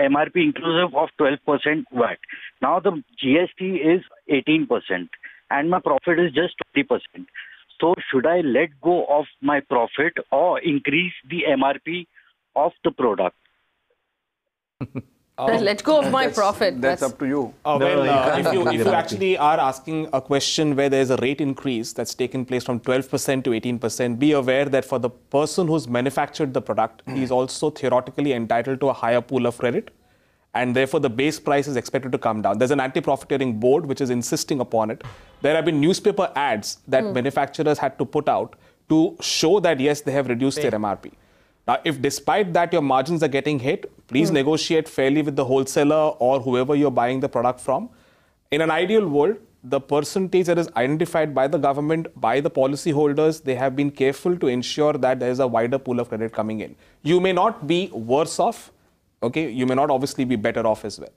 MRP inclusive of 12% VAT. Now the GST is 18% and my profit is just 20%. So should I let go of my profit or increase the MRP of the product? <laughs> Let go of my profit. That's up to you. Uh, No, well, you uh, can't if you, if you actually are asking a question where there's a rate increase that's taken place from 12% to 18%, be aware that for the person who's manufactured the product, he's also theoretically entitled to a higher pool of credit. And therefore, the base price is expected to come down. There's an anti profiteering board which is insisting upon it. There have been newspaper ads that Hmm. manufacturers had to put out to show that, yes, they have reduced their MRP. Now, if despite that your margins are getting hit, please hmm. negotiate fairly with the wholesaler or whoever you're buying the product from. In an ideal world, the percentage that is identified by the government, by the policyholders, they have been careful to ensure that there is a wider pool of credit coming in. You may not be worse off, okay? You may not obviously be better off as well.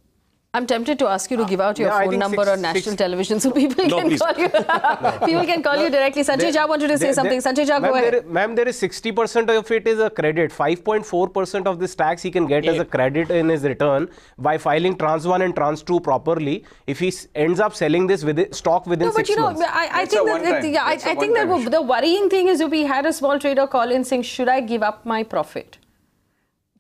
I'm tempted to ask you to uh, give out your yeah, phone number six- on national six- television so people No, can please. call you. <laughs> people can call you directly. Sanjay Jha wanted to say There- something. Sanjay Jha, go ma'am, ahead. there- Ma'am, there is 60% of it is a credit. 5.4% of this tax he can get as a credit in his return by filing trans 1 and trans 2 properly. If he ends up selling this with stock within No, but six you know, months. I, I think that, one-time- yeah, I, that's a I think that the worrying thing is if we had a small trader call in saying, "Should I give up my profit?"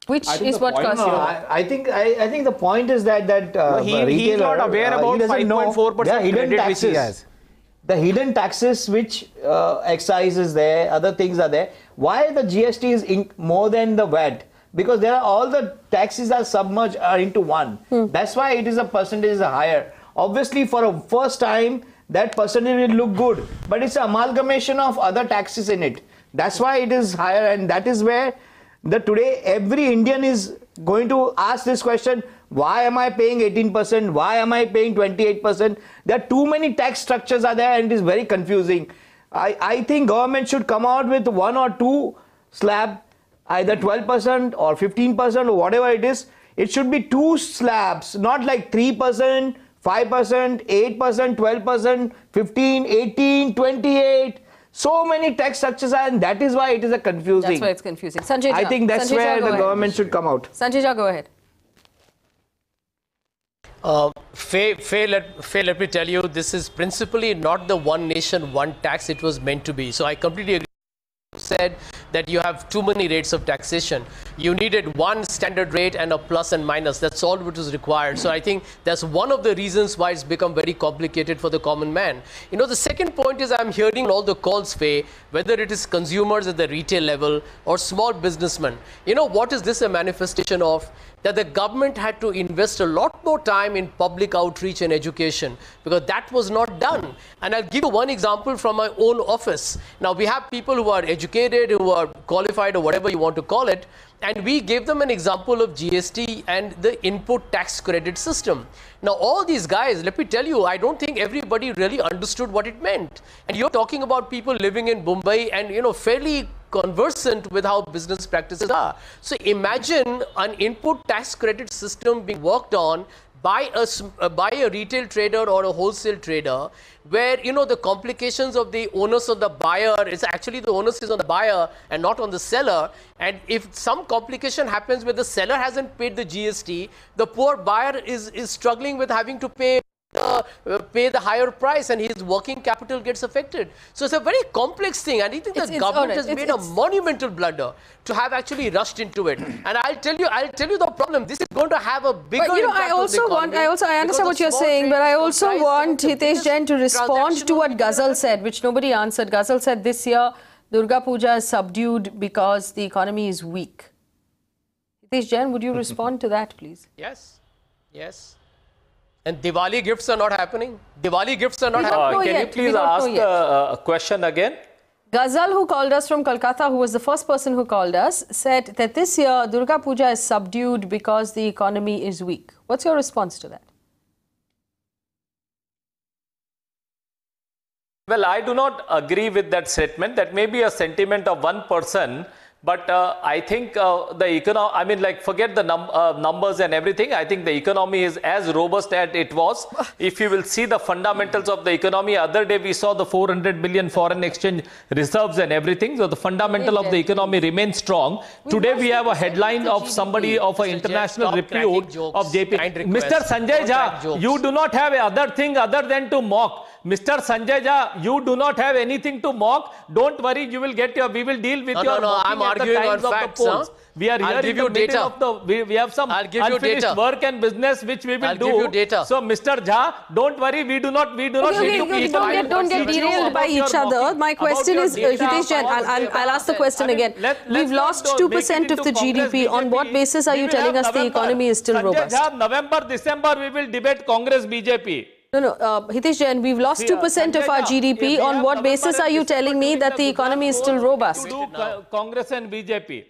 Which is what point- costs No, you. I, I think I, I think the point is that that uh, No, he- he's retailer, not aware uh, about doesn't 5.4% there are hidden credit which he taxes. has. The hidden taxes which uh, excise is there, other things are there. Why the GST is in, more than the VAT? Because there are all the taxes are submerged are into one. That's why it is a percentage is higher. Obviously, for a first time, that percentage will look good, but it's an amalgamation of other taxes in it. That's why it is higher, and that is where the today every Indian is going to ask this question: Why am I paying 18%? Why am I paying 28%? There are too many tax structures are there, and it is very confusing. I, I think government should come out with one or two slab, either 12% or 15% or whatever it is. It should be two slabs, not like 3%, 5%, 8%, 12%, 15, 18, 28. So many tax structures are, and that is why it is a confusing. That's why it's confusing. Sanjay I think that's Sanjay where go the ahead. government should come out. Sanjay Jha, go ahead. Uh, Faye, Faye, let, Faye, let me tell you, this is principally not the one nation, one tax it was meant to be. So I completely agree. Said that you have too many rates of taxation. You needed one standard rate and a plus and minus. That's all which is required. So I think that's one of the reasons why it's become very complicated for the common man. You know, the second point is I'm hearing all the calls, Faye, whether it is consumers at the retail level or small businessmen. You know, what is this a manifestation of? That the government had to invest a lot more time in public outreach and education because that was not done. And I'll give you one example from my own office. Now, we have people who are educated, who are qualified, or whatever you want to call it, and we gave them an example of GST and the input tax credit system. Now, all these guys, let me tell you, I don't think everybody really understood what it meant. And you're talking about people living in Mumbai and, you know, fairly conversant with how business practices are. So imagine an input tax credit system being worked on by a, uh, by a retail trader or a wholesale trader where you know the complications of the onus of the buyer is actually the onus is on the buyer and not on the seller and if some complication happens where the seller hasn't paid the gst the poor buyer is is struggling with having to pay uh, pay the higher price and his working capital gets affected. So it's a very complex thing and I think It's- the it's government alright. has It's- made a monumental blunder to have actually rushed into it. <clears throat> and I'll tell you, I'll tell you the problem. This is going to have a bigger But you know, I on the also want, I also, I understand what you're saying, but I also want Hitesh Jain to respond to what Ghazal said, which nobody answered. Ghazal said this year Durga Puja is subdued because the economy is weak. Hitesh Jain, would you <laughs> respond to that, please? Yes, yes. And Diwali gifts are not happening. Diwali gifts are not We don't Uh, happening. can you yet. We please ask a, the uh, question again? Ghazal, who called us from Kolkata, who was the first person who called us, said that this year Durga Puja is subdued because the economy is weak. What's your response to that? Well, I do not agree with that statement. That may be a sentiment of one person, but uh, I think uh, the economy, I mean, like, forget the num- uh, numbers and everything. I think the economy is as robust as it was. <laughs> if you will see the fundamentals of the economy, other day we saw the 400 billion foreign exchange reserves and everything. So the fundamental of the economy remains strong. Today we have a headline of somebody of an international repute of JP. Mr. Sanjay Jha, you do not have other thing other than to mock. Mr. Sanjay Jha, you do not have anything to mock. Don't worry, you will get your. We will deal with No, your no, no, mocking I'm at the arguing times on of facts, the polls. huh? We are I'll here give in the you middle data. of the. We, we have some I'll give you unfinished data. work and business which we will I'll do. give you data. So, Mr. Jha, don't worry. We do not. We do not. Okay, need okay, to okay, don't get, don't get derailed by each other. My question is, uh, Hitesh Jain, I'll, I'll, I'll ask the question again. let- We've lost not, make it 2% of the GDP. On what basis are you telling us the economy is still Sanjay robust? November, December, we will debate Congress, BJP. No, no, uh, Hitesh Jain, we've lost uh, 2% of our GDP. if On what basis are you telling me that the the economy is still robust? do Congress and BJP.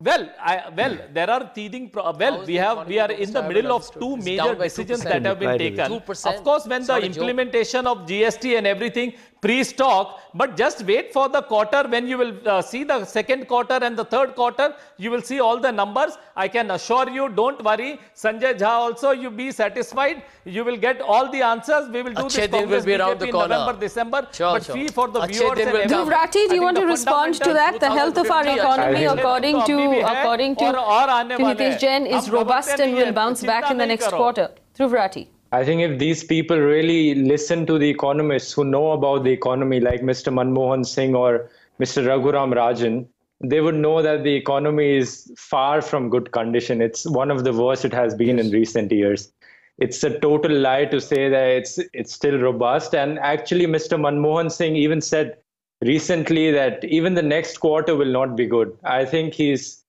Well, I, well, there are teething. Pro- well, we have we are in the middle of two major decisions that have been taken. 2%. Of course, when It's the not a joke. implementation of GST and everything pre-stock but just wait for the quarter when you will uh, see the second quarter and the third quarter you will see all the numbers. I can assure you don't worry. Sanjay jha also you be satisfied. You will get all the answers. We will do Achhe this will be around the corner. November december. But Faye free for the Achhe viewers do you want to respond to that? The health of our economy according to according to, to hitesh jain is robust and will bounce back in the next quarter. Dhruv Rathee I think if these people really listen to the economists who know about the economy, like Mr. Manmohan Singh or Mr. Raghuram Rajan, they would know that the economy is far from good condition. It's one of the worst it has been in recent years. It's a total lie to say that it's it's still robust. And actually, Mr. Manmohan Singh even said recently that even the next quarter will not be good. I think he's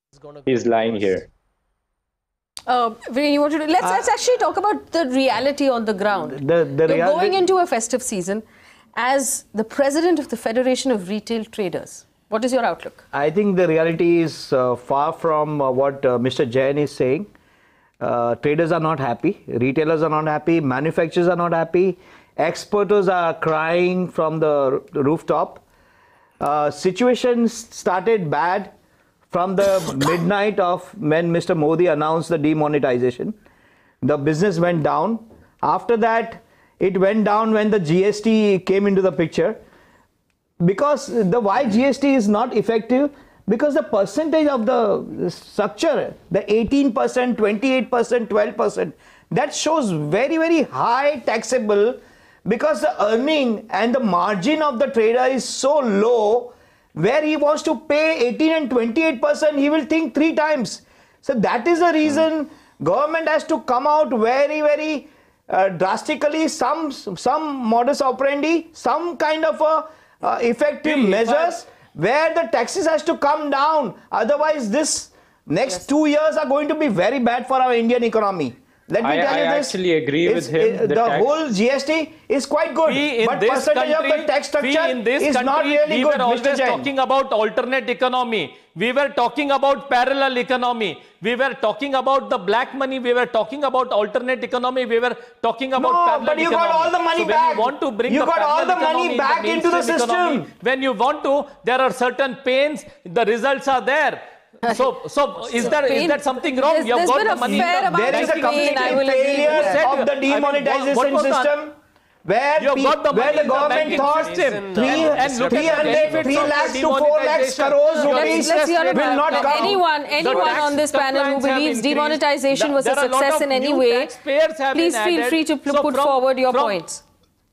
he's lying here. Uh, you want to do, let's, let's actually talk about the reality on the ground. The, the You're going into a festive season as the president of the Federation of Retail Traders. What is your outlook? I think the reality is uh, far from uh, what uh, Mr. Jain is saying. Uh, traders are not happy, retailers are not happy, manufacturers are not happy, exporters are crying from the r- rooftop. Uh, situation started bad from the midnight of when Mr. Modi announced the demonetization. The business went down. After that, it went down when the GST came into the picture because the why GST is not effective because the percentage of the structure, the 18%, 28%, 12%, that shows very, very high taxable because the earning and the margin of the trader is so low where he wants to pay 18 and 28%, he will think three times. So that is the reason government has to come out very, very uh, drastically, some some modus operandi, some kind of a uh, effective measures where the taxes has to come down. Otherwise, this next two years are going to be very bad for our Indian economy. Let me I- tell you I this. actually agree with him. The the whole GST is quite good, but this percentage country, of the tax structure in this is country, not really we good, were always Mr. Jain. talking about alternate economy. We were talking about parallel economy. We were talking about the black money. We were talking about alternate economy. We were talking about No, parallel but you economy. got all the money so when back. you want to bring You the got all the money back into the mainstream economy, system. when you want to, there are certain pains. The results are there. <laughs> So, so is there is Pain- there something wrong? There's- you have got the a money. fair the There is a banking pain, I complete failure of the I mean, what- what demonetization system. Where, You pe- got the where money the in the government banking thought system. three, And- and look at the 300, 3 lakhs to 4 lakhs crores Your Let's, rupees let's hear will not that. come. anyone, anyone tax on this panel who believes increased. demonetization was a There are lot success of in any way, please feel added. free to pl- So put from- forward your from- points.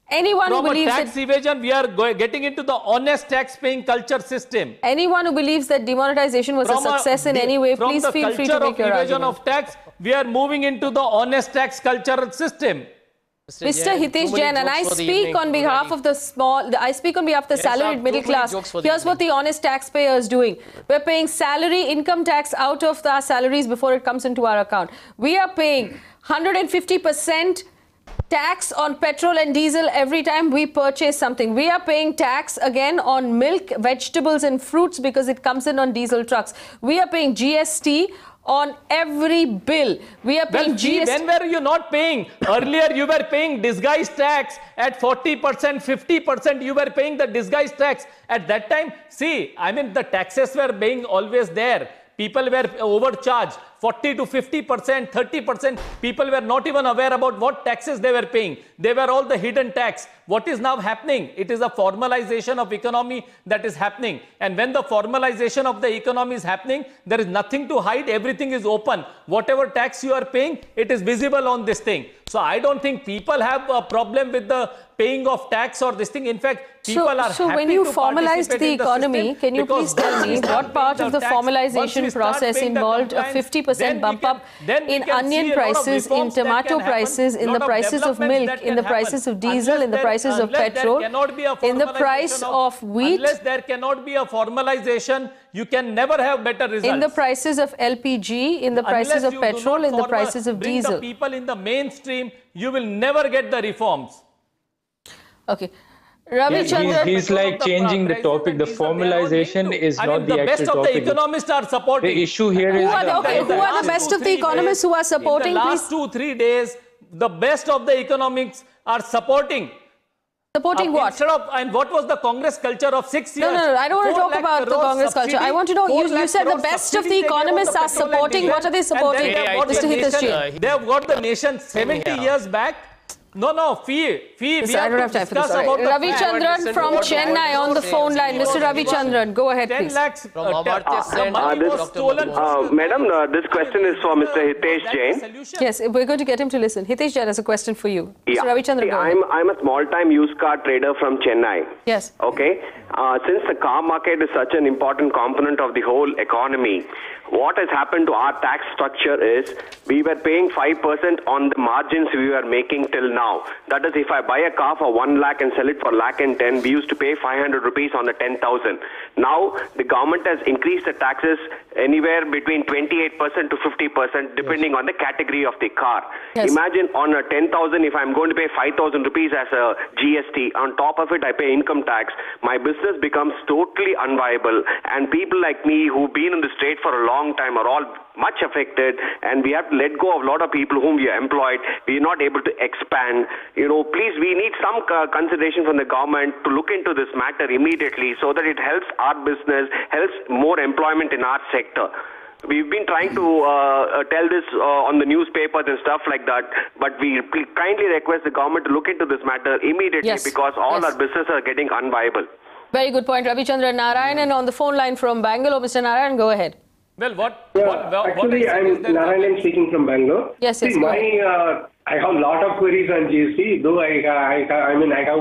Anyone who From a believes tax that evasion, we are go- getting into the honest tax-paying culture system. anyone who believes that demonetization was a From success in any way, please the feel free culture to make of your evasion argument. of tax, we are moving into the honest tax culture system. Mr. Hitesh Jain, and I speak on behalf of the small, I speak on behalf of the Yes, salaried middle class. jokes for Here's what the honest taxpayer is doing. We're paying salary, income tax out of our salaries before it comes into our account. We are paying 150% tax on petrol and diesel every time we purchase something. We are paying tax again on milk, vegetables, and fruits because it comes in on diesel trucks. We are paying GST on every bill. We are paying Well, GST. when were you not paying? Earlier, you were paying disguised tax at 40%, 50%. You were paying the disguised tax. At that time, see, I mean, the taxes were being always there. People were overcharged 40 to 50%, 30%. People were not even aware about what taxes they were paying. They were all the hidden tax. What is now happening? It is a formalization of economy that is happening. And when the formalization of the economy is happening, there is nothing to hide. Everything is open. Whatever tax you are paying, it is visible on this thing. So I don't think people have a problem with the paying of tax or this thing. In fact, people so, are so when you formalized the in the economy, can you please tell me what part of the tax, formalization process involved a compliance, 50% bump can- up in onion of prices, in tomato prices, in the prices of developments milk, in the prices of diesel, Unless in the there- prices of petrol, in the price of wheat, Unless there cannot be a formalization, you can never have better results. in the prices of LPG, in the prices Unless of petrol, in the prices of diesel. the people in the mainstream, you will never get the reforms. Okay. Ravi Yeah, Chandran. he's, he's like changing the topic. The formalization is I not mean, the, the best actual of the topic. economists are supporting. The issue here Who is are the, the- okay, In who are the best two, of the economists days- who are supporting, In the please? last two, three days, the best of the economics are supporting. Supporting Uh, what? Instead of, and what was the Congress culture of six years? no, no, no I don't want to talk about the crores Congress culture. I want to know, you, you said the best of the they gave on economists the are supporting. What are they supporting? then they have got Mr. the Hitesh nation- Jain. They have got the nation 70 years back. No, no, Faye, Faye. Yes, we I have don't to have time for this. discuss about right. Ravi. Chandran from Chennai on the phone line. Mr. Ravi Chandran, go ahead, 10 please. lakhs. From uh, Amartya uh, Sen money to was stolen. Uh, madam, uh, this question is for Mr. Hitesh Jain. Yes, we're going to get him to listen. Hitesh Jain has a question for you. Yeah. Mr. Ravi Chandran, See, go. I'm I'm a small time used car trader from Chennai. Yes. Okay. uh, since the car market is such an important component of the whole economy, what has happened to our tax structure is we were paying 5% on the margins we were making till now. That is, if I buy a car for 1 lakh and sell it for lakh and 10, we used to pay 500 rupees on the 10,000. Now, the government has increased the taxes anywhere between 28% to 50% depending on the category of the car. Yes. Imagine on a 10,000, if I'm going to pay 5,000 rupees as a GST, on top of it, I pay income tax, my business becomes totally unviable. And people like me who've been in the state for a long time are all much affected and we have to let go of a lot of people whom we are employed. We are not able to expand. You know, please, we need some consideration from the government to look into this matter immediately so that it helps our business, helps more employment in our sector. We've been trying to uh, uh, tell this uh, on the newspapers and stuff like that, but we kindly request the government to look into this matter immediately Yes. because all Yes. our businesses are getting unviable. Very good point, Ravi Chandra Narayanan on the phone line from Bangalore. Mr. Narayan, go ahead. Well, what? Yeah, what, what actually, I said is I'm that- Narayanan speaking from Bangalore. Yes, yes, See, my, uh, I have a lot of queries on GST, though I, I, I mean, I have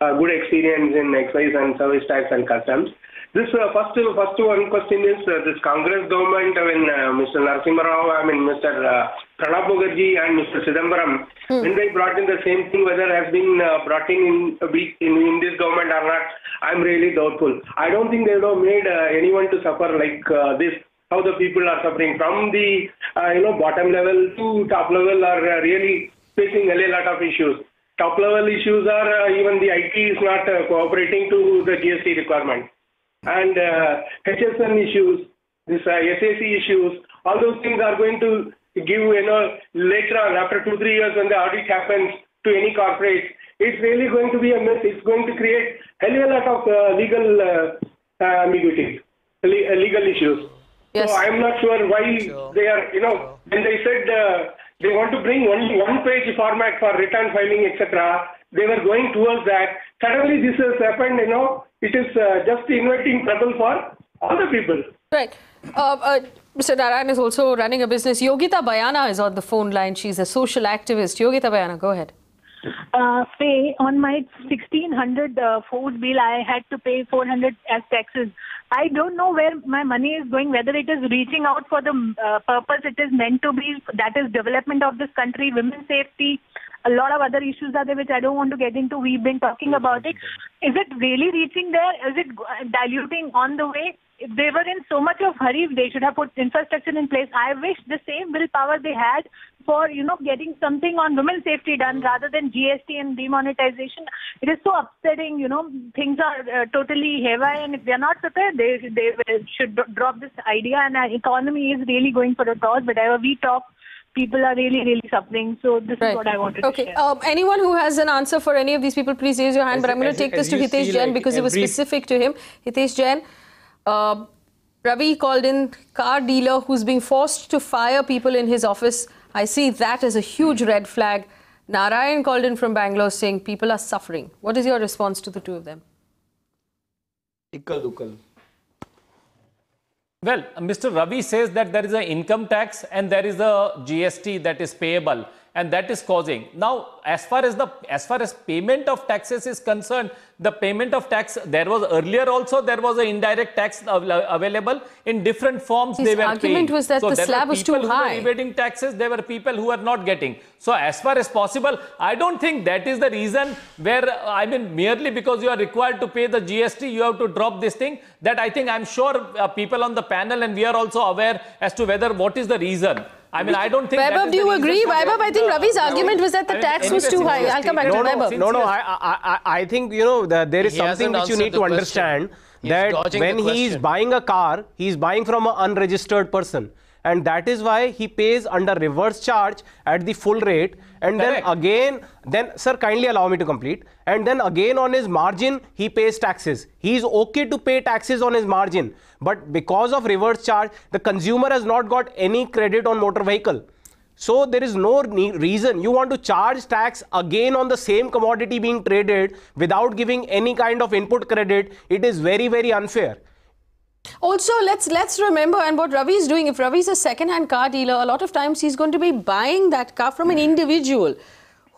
uh, good experience in excise and service tax and customs. This uh, first, first one question is uh, this Congress government, I mean, uh, Mr. Narasimha Rao, I mean, Mr. Uh, Pranab Mukherjee and Mr. Chidambaram, when they brought in the same thing, whether has been uh, brought in in, in in this government or not, I'm really doubtful. I don't think they would have made uh, anyone to suffer like uh, this. How the people are suffering from the uh, you know bottom level to top level are uh, really facing a lot of issues. Top level issues are uh, even the IT is not uh, cooperating to the GST requirement and uh, HSN issues, this uh, SAC issues, all those things are going to give, you know, later on, after two, three years when the audit happens to any corporate, it's really going to be a mess. It's going to create a lot of uh, legal uh, ambiguities, le- legal issues. So I'm not sure why they are, you know, when they said uh, they want to bring only one page format for return filing, etc., they were going towards that. Suddenly this has happened, you know, it is uh, just inviting trouble for all the people. Right. Uh, uh, Mr. Narayan is also running a business. Yogita Bayana is on the phone line. She's a social activist. Yogita Bayana, go ahead. uh, pay on my 1600 uh, food bill i had to pay 400 as taxes i don't know where my money is going whether it is reaching out for the uh, purpose it is meant to be that is development of this country women's safety a lot of other issues are there which i don't want to get into. We've been talking about it. Is it really reaching there? Is it diluting on the way? If they were in so much of hurry they should have put infrastructure in place. I wish the same willpower they had for you know getting something on women safety done rather than gst and demonetization it is so upsetting you know things are uh, totally haywire and if they are not prepared they they should drop this idea and our economy is really going for a toss whenever we talk people are really really suffering so this is what i wanted Okay. to share Um, anyone who has an answer for any of these people, please raise your hand. As- but I'm going to take this as to Hitesh Jain like, because it was specific to him. Hitesh Jain, uh, Ravi called in car dealer who's being forced to fire people in his office. I see that as a huge red flag. Narayan called in from Bangalore saying people are suffering. What is your response to the two of them? Ikkal dukkal. Well, Mr. Ravi says that there is an income tax and there is a GST that is payable and that is causing. Now, as far as the as far as payment of taxes is concerned, the payment of tax there was earlier also there was an indirect tax available in different forms. His they were argument paying. was that so the slab was too people who high. Were evading taxes. There were people who are not getting. So as far as possible, I don't think that is the reason where I mean merely because you are required to pay the GST, you have to drop this thing. That I think I'm sure uh, people on the panel and we are also aware as to whether what is the reason. I mean, I don't think. that do you agree? for I think the- Ravi's argument was that the I mean, tax was too high. I'll come back to no, no, Vaibhav. no, no. I, I, I, I think you know the, there is He something which you need to understand He's that when the he is buying a car, he is buying from an unregistered person, and that is why he pays under reverse charge at the full rate, and then again, then sir, kindly allow me to complete, and then again on his margin he pays taxes. He is okay to pay taxes on his margin, but because of reverse charge, the consumer has not got any credit on motor vehicle. So there is no reason you want to charge tax again on the same commodity being traded without giving any kind of input credit. It is very very unfair. Also, let's let's remember and what Ravi is doing. If Ravi is a second-hand car dealer, a lot of times he's going to be buying that car from an individual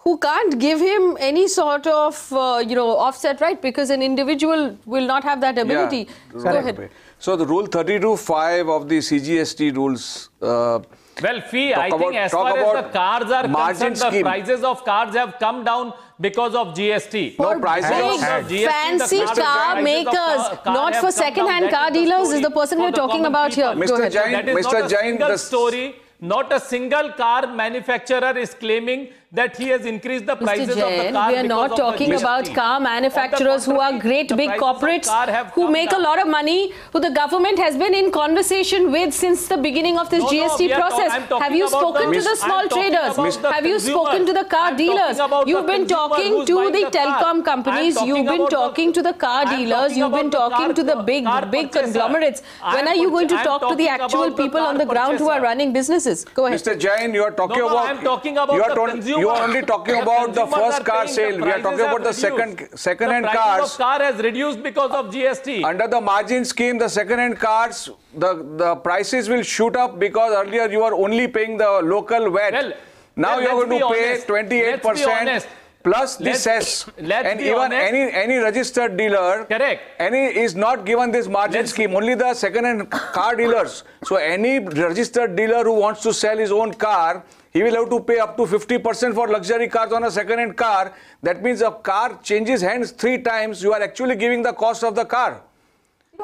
who can't give him any sort of uh, you know offset right? Because an individual will not have that ability. Yeah, go ahead. So the rule 32.5 of the CGST rules. Uh, Well, Faye, I talk think as far as the cars are margin concerned, the prices of cars have come down because of GST. No, prices Because of- of GST, fancy prices car makers car- car not for second-hand car is the dealers is the person for we're talking common about here people. Go ahead. that is Mr. not a Jain, single the- story. Not a single car manufacturer is claiming that he has increased the prices Mr. of the car we are because not of talking about car manufacturers who are great big corporates who come make a lot of money, who the government has been in conversation with since the beginning of this No, no, GST we are talk- process. Have you spoken the- to the small traders? Have you consumer. spoken to the car I'm dealers? You've been talking to the the telecom companies. You've been talking to the car dealers. You've been talking to the big, big conglomerates. When are you going to talk to the actual people on the ground who are running businesses? Go ahead. Mr. Jain, you are talking No, no, about. I'm talking about the consumer. You are only talking about the first car sale. We are talking about the second second-hand the cars. of car has reduced because of GST. Under the margin scheme, the second-hand cars, the, the prices will shoot up because earlier you were only paying the local VAT. Well, now well, you are going to be pay honest. 28 Let's be percent honest. plus the Let's- cess. let's and even honest. any any registered dealer, Correct. any is not given this margin Let's- scheme. Only the second-hand car dealers. So any registered dealer who wants to sell his own car. He will have to pay up to 50% for luxury cars on a second-hand car. That means a car changes hands three times. You are actually giving the cost of the car.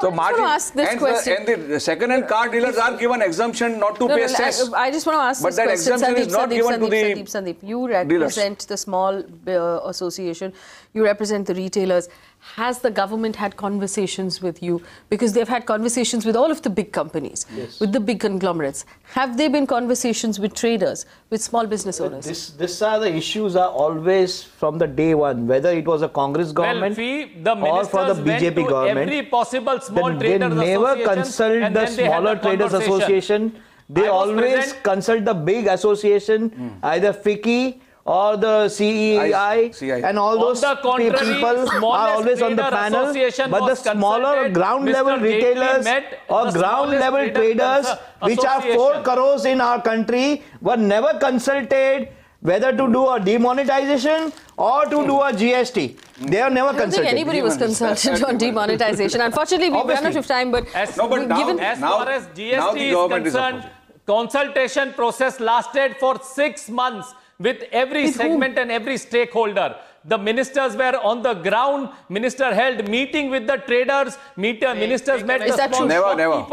So margin ask this and, question. The, and the second-hand car dealers are given exemption not to No, pay no, cess. I, I just want to ask this. But that question. exemption Sandeep, is not Sandeep, given Sandeep, to the Sandeep, Sandeep, you represent the small uh, association, you represent the retailers. Has the government had conversations with you? Because they've had conversations with all of the big companies, Yes. with the big conglomerates. Have there been conversations with traders, with small business owners? This, this are the issues are always from the day one, whether it was a Congress government well, Faye, the or for the ministers went BJP to government. every possible small then they never consult the then they had smaller a traders association. They always present- consult the big association, Hmm. either FICCI or the CEI, CI. and all On those contrary, people are always on the panel. But the smaller ground Mr. level Jaitley retailers or ground level traders, which are four association. crores in our country, were never consulted whether to do a demonetization or to do a GST. They are never I don't think consulted. anybody was consulted on demonetization. Unfortunately, we've run out of time, but, As, No, but now- given as now- far as now GST the is government is concerned, consultation process lasted for six months with every With whom? segment and every stakeholder. The ministers were on the ground. Minister held meeting with the traders. Meter, ministers met Is the small true? Never, never.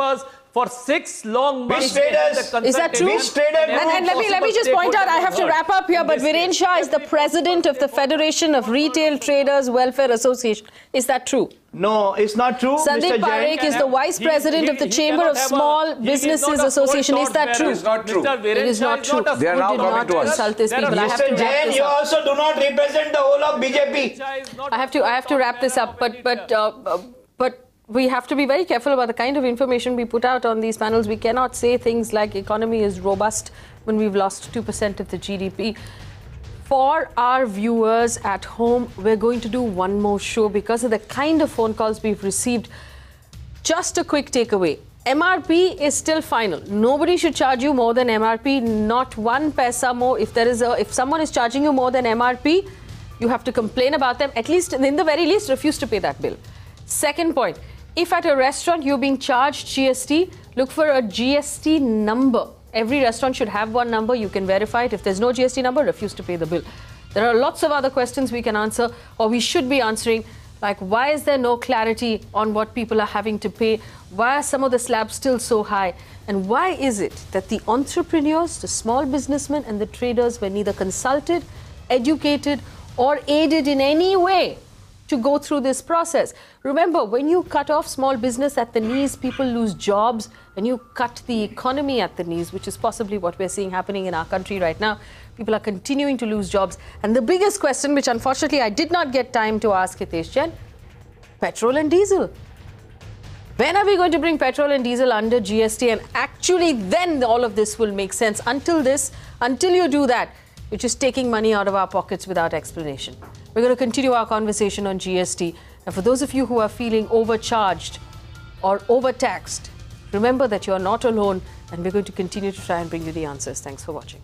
Shopkeepers for six long months. traders? The Is that true? Which trader consultation And, and let me let me just point out. I have to wrap up here. But In Viren Shah is the president of the Federation of Retail Traders Welfare Association. Is that true? No, it's not true. Sandeep Mr. Parekh is the vice president he- of the Chamber of have a- Small Businesses Association. Is that true? It's not true. Mr. It is not true. a They are now did coming not to us. consult this people. I have to Mr. wrap Jain, this you up. also do not represent the whole of BJP. I have to I have to wrap this up, but but uh, uh, but we have to be very careful about the kind of information we put out on these panels. We cannot say things like economy is robust when we've lost two percent of the GDP. For our viewers at home, we're going to do one more show because of the kind of phone calls we've received. Just a quick takeaway. MRP is still final. Nobody should charge you more than MRP, not one paisa more. If there is a if someone is charging you more than MRP, you have to complain about them. At least in the very least, refuse to pay that bill. Second point, if at a restaurant you're being charged GST, look for a GST number. Every restaurant should have one number. You can verify it. If there's no GST number, refuse to pay the bill. There are lots of other questions we can answer or we should be answering like why is there no clarity on what people are having to pay why are some of the slabs still so high and why is it that the entrepreneurs the small businessmen and the traders were neither consulted educated or aided in any way to go through this process. Remember, when you cut off small business at the knees, people lose jobs. and you cut the economy at the knees, which is possibly what we're seeing happening in our country right now, people are continuing to lose jobs. And the biggest question, which unfortunately I did not get time to ask Hitesh Jain, petrol and diesel. When are we going to bring petrol and diesel under GST? And actually, then all of this will make sense. Until this, until you do that, you're just taking money out of our pockets without explanation. We're going to continue our conversation on GST. And for those of you who are feeling overcharged or overtaxed, remember that you're not alone, and we're going to continue to try and bring you the answers. Thanks for watching.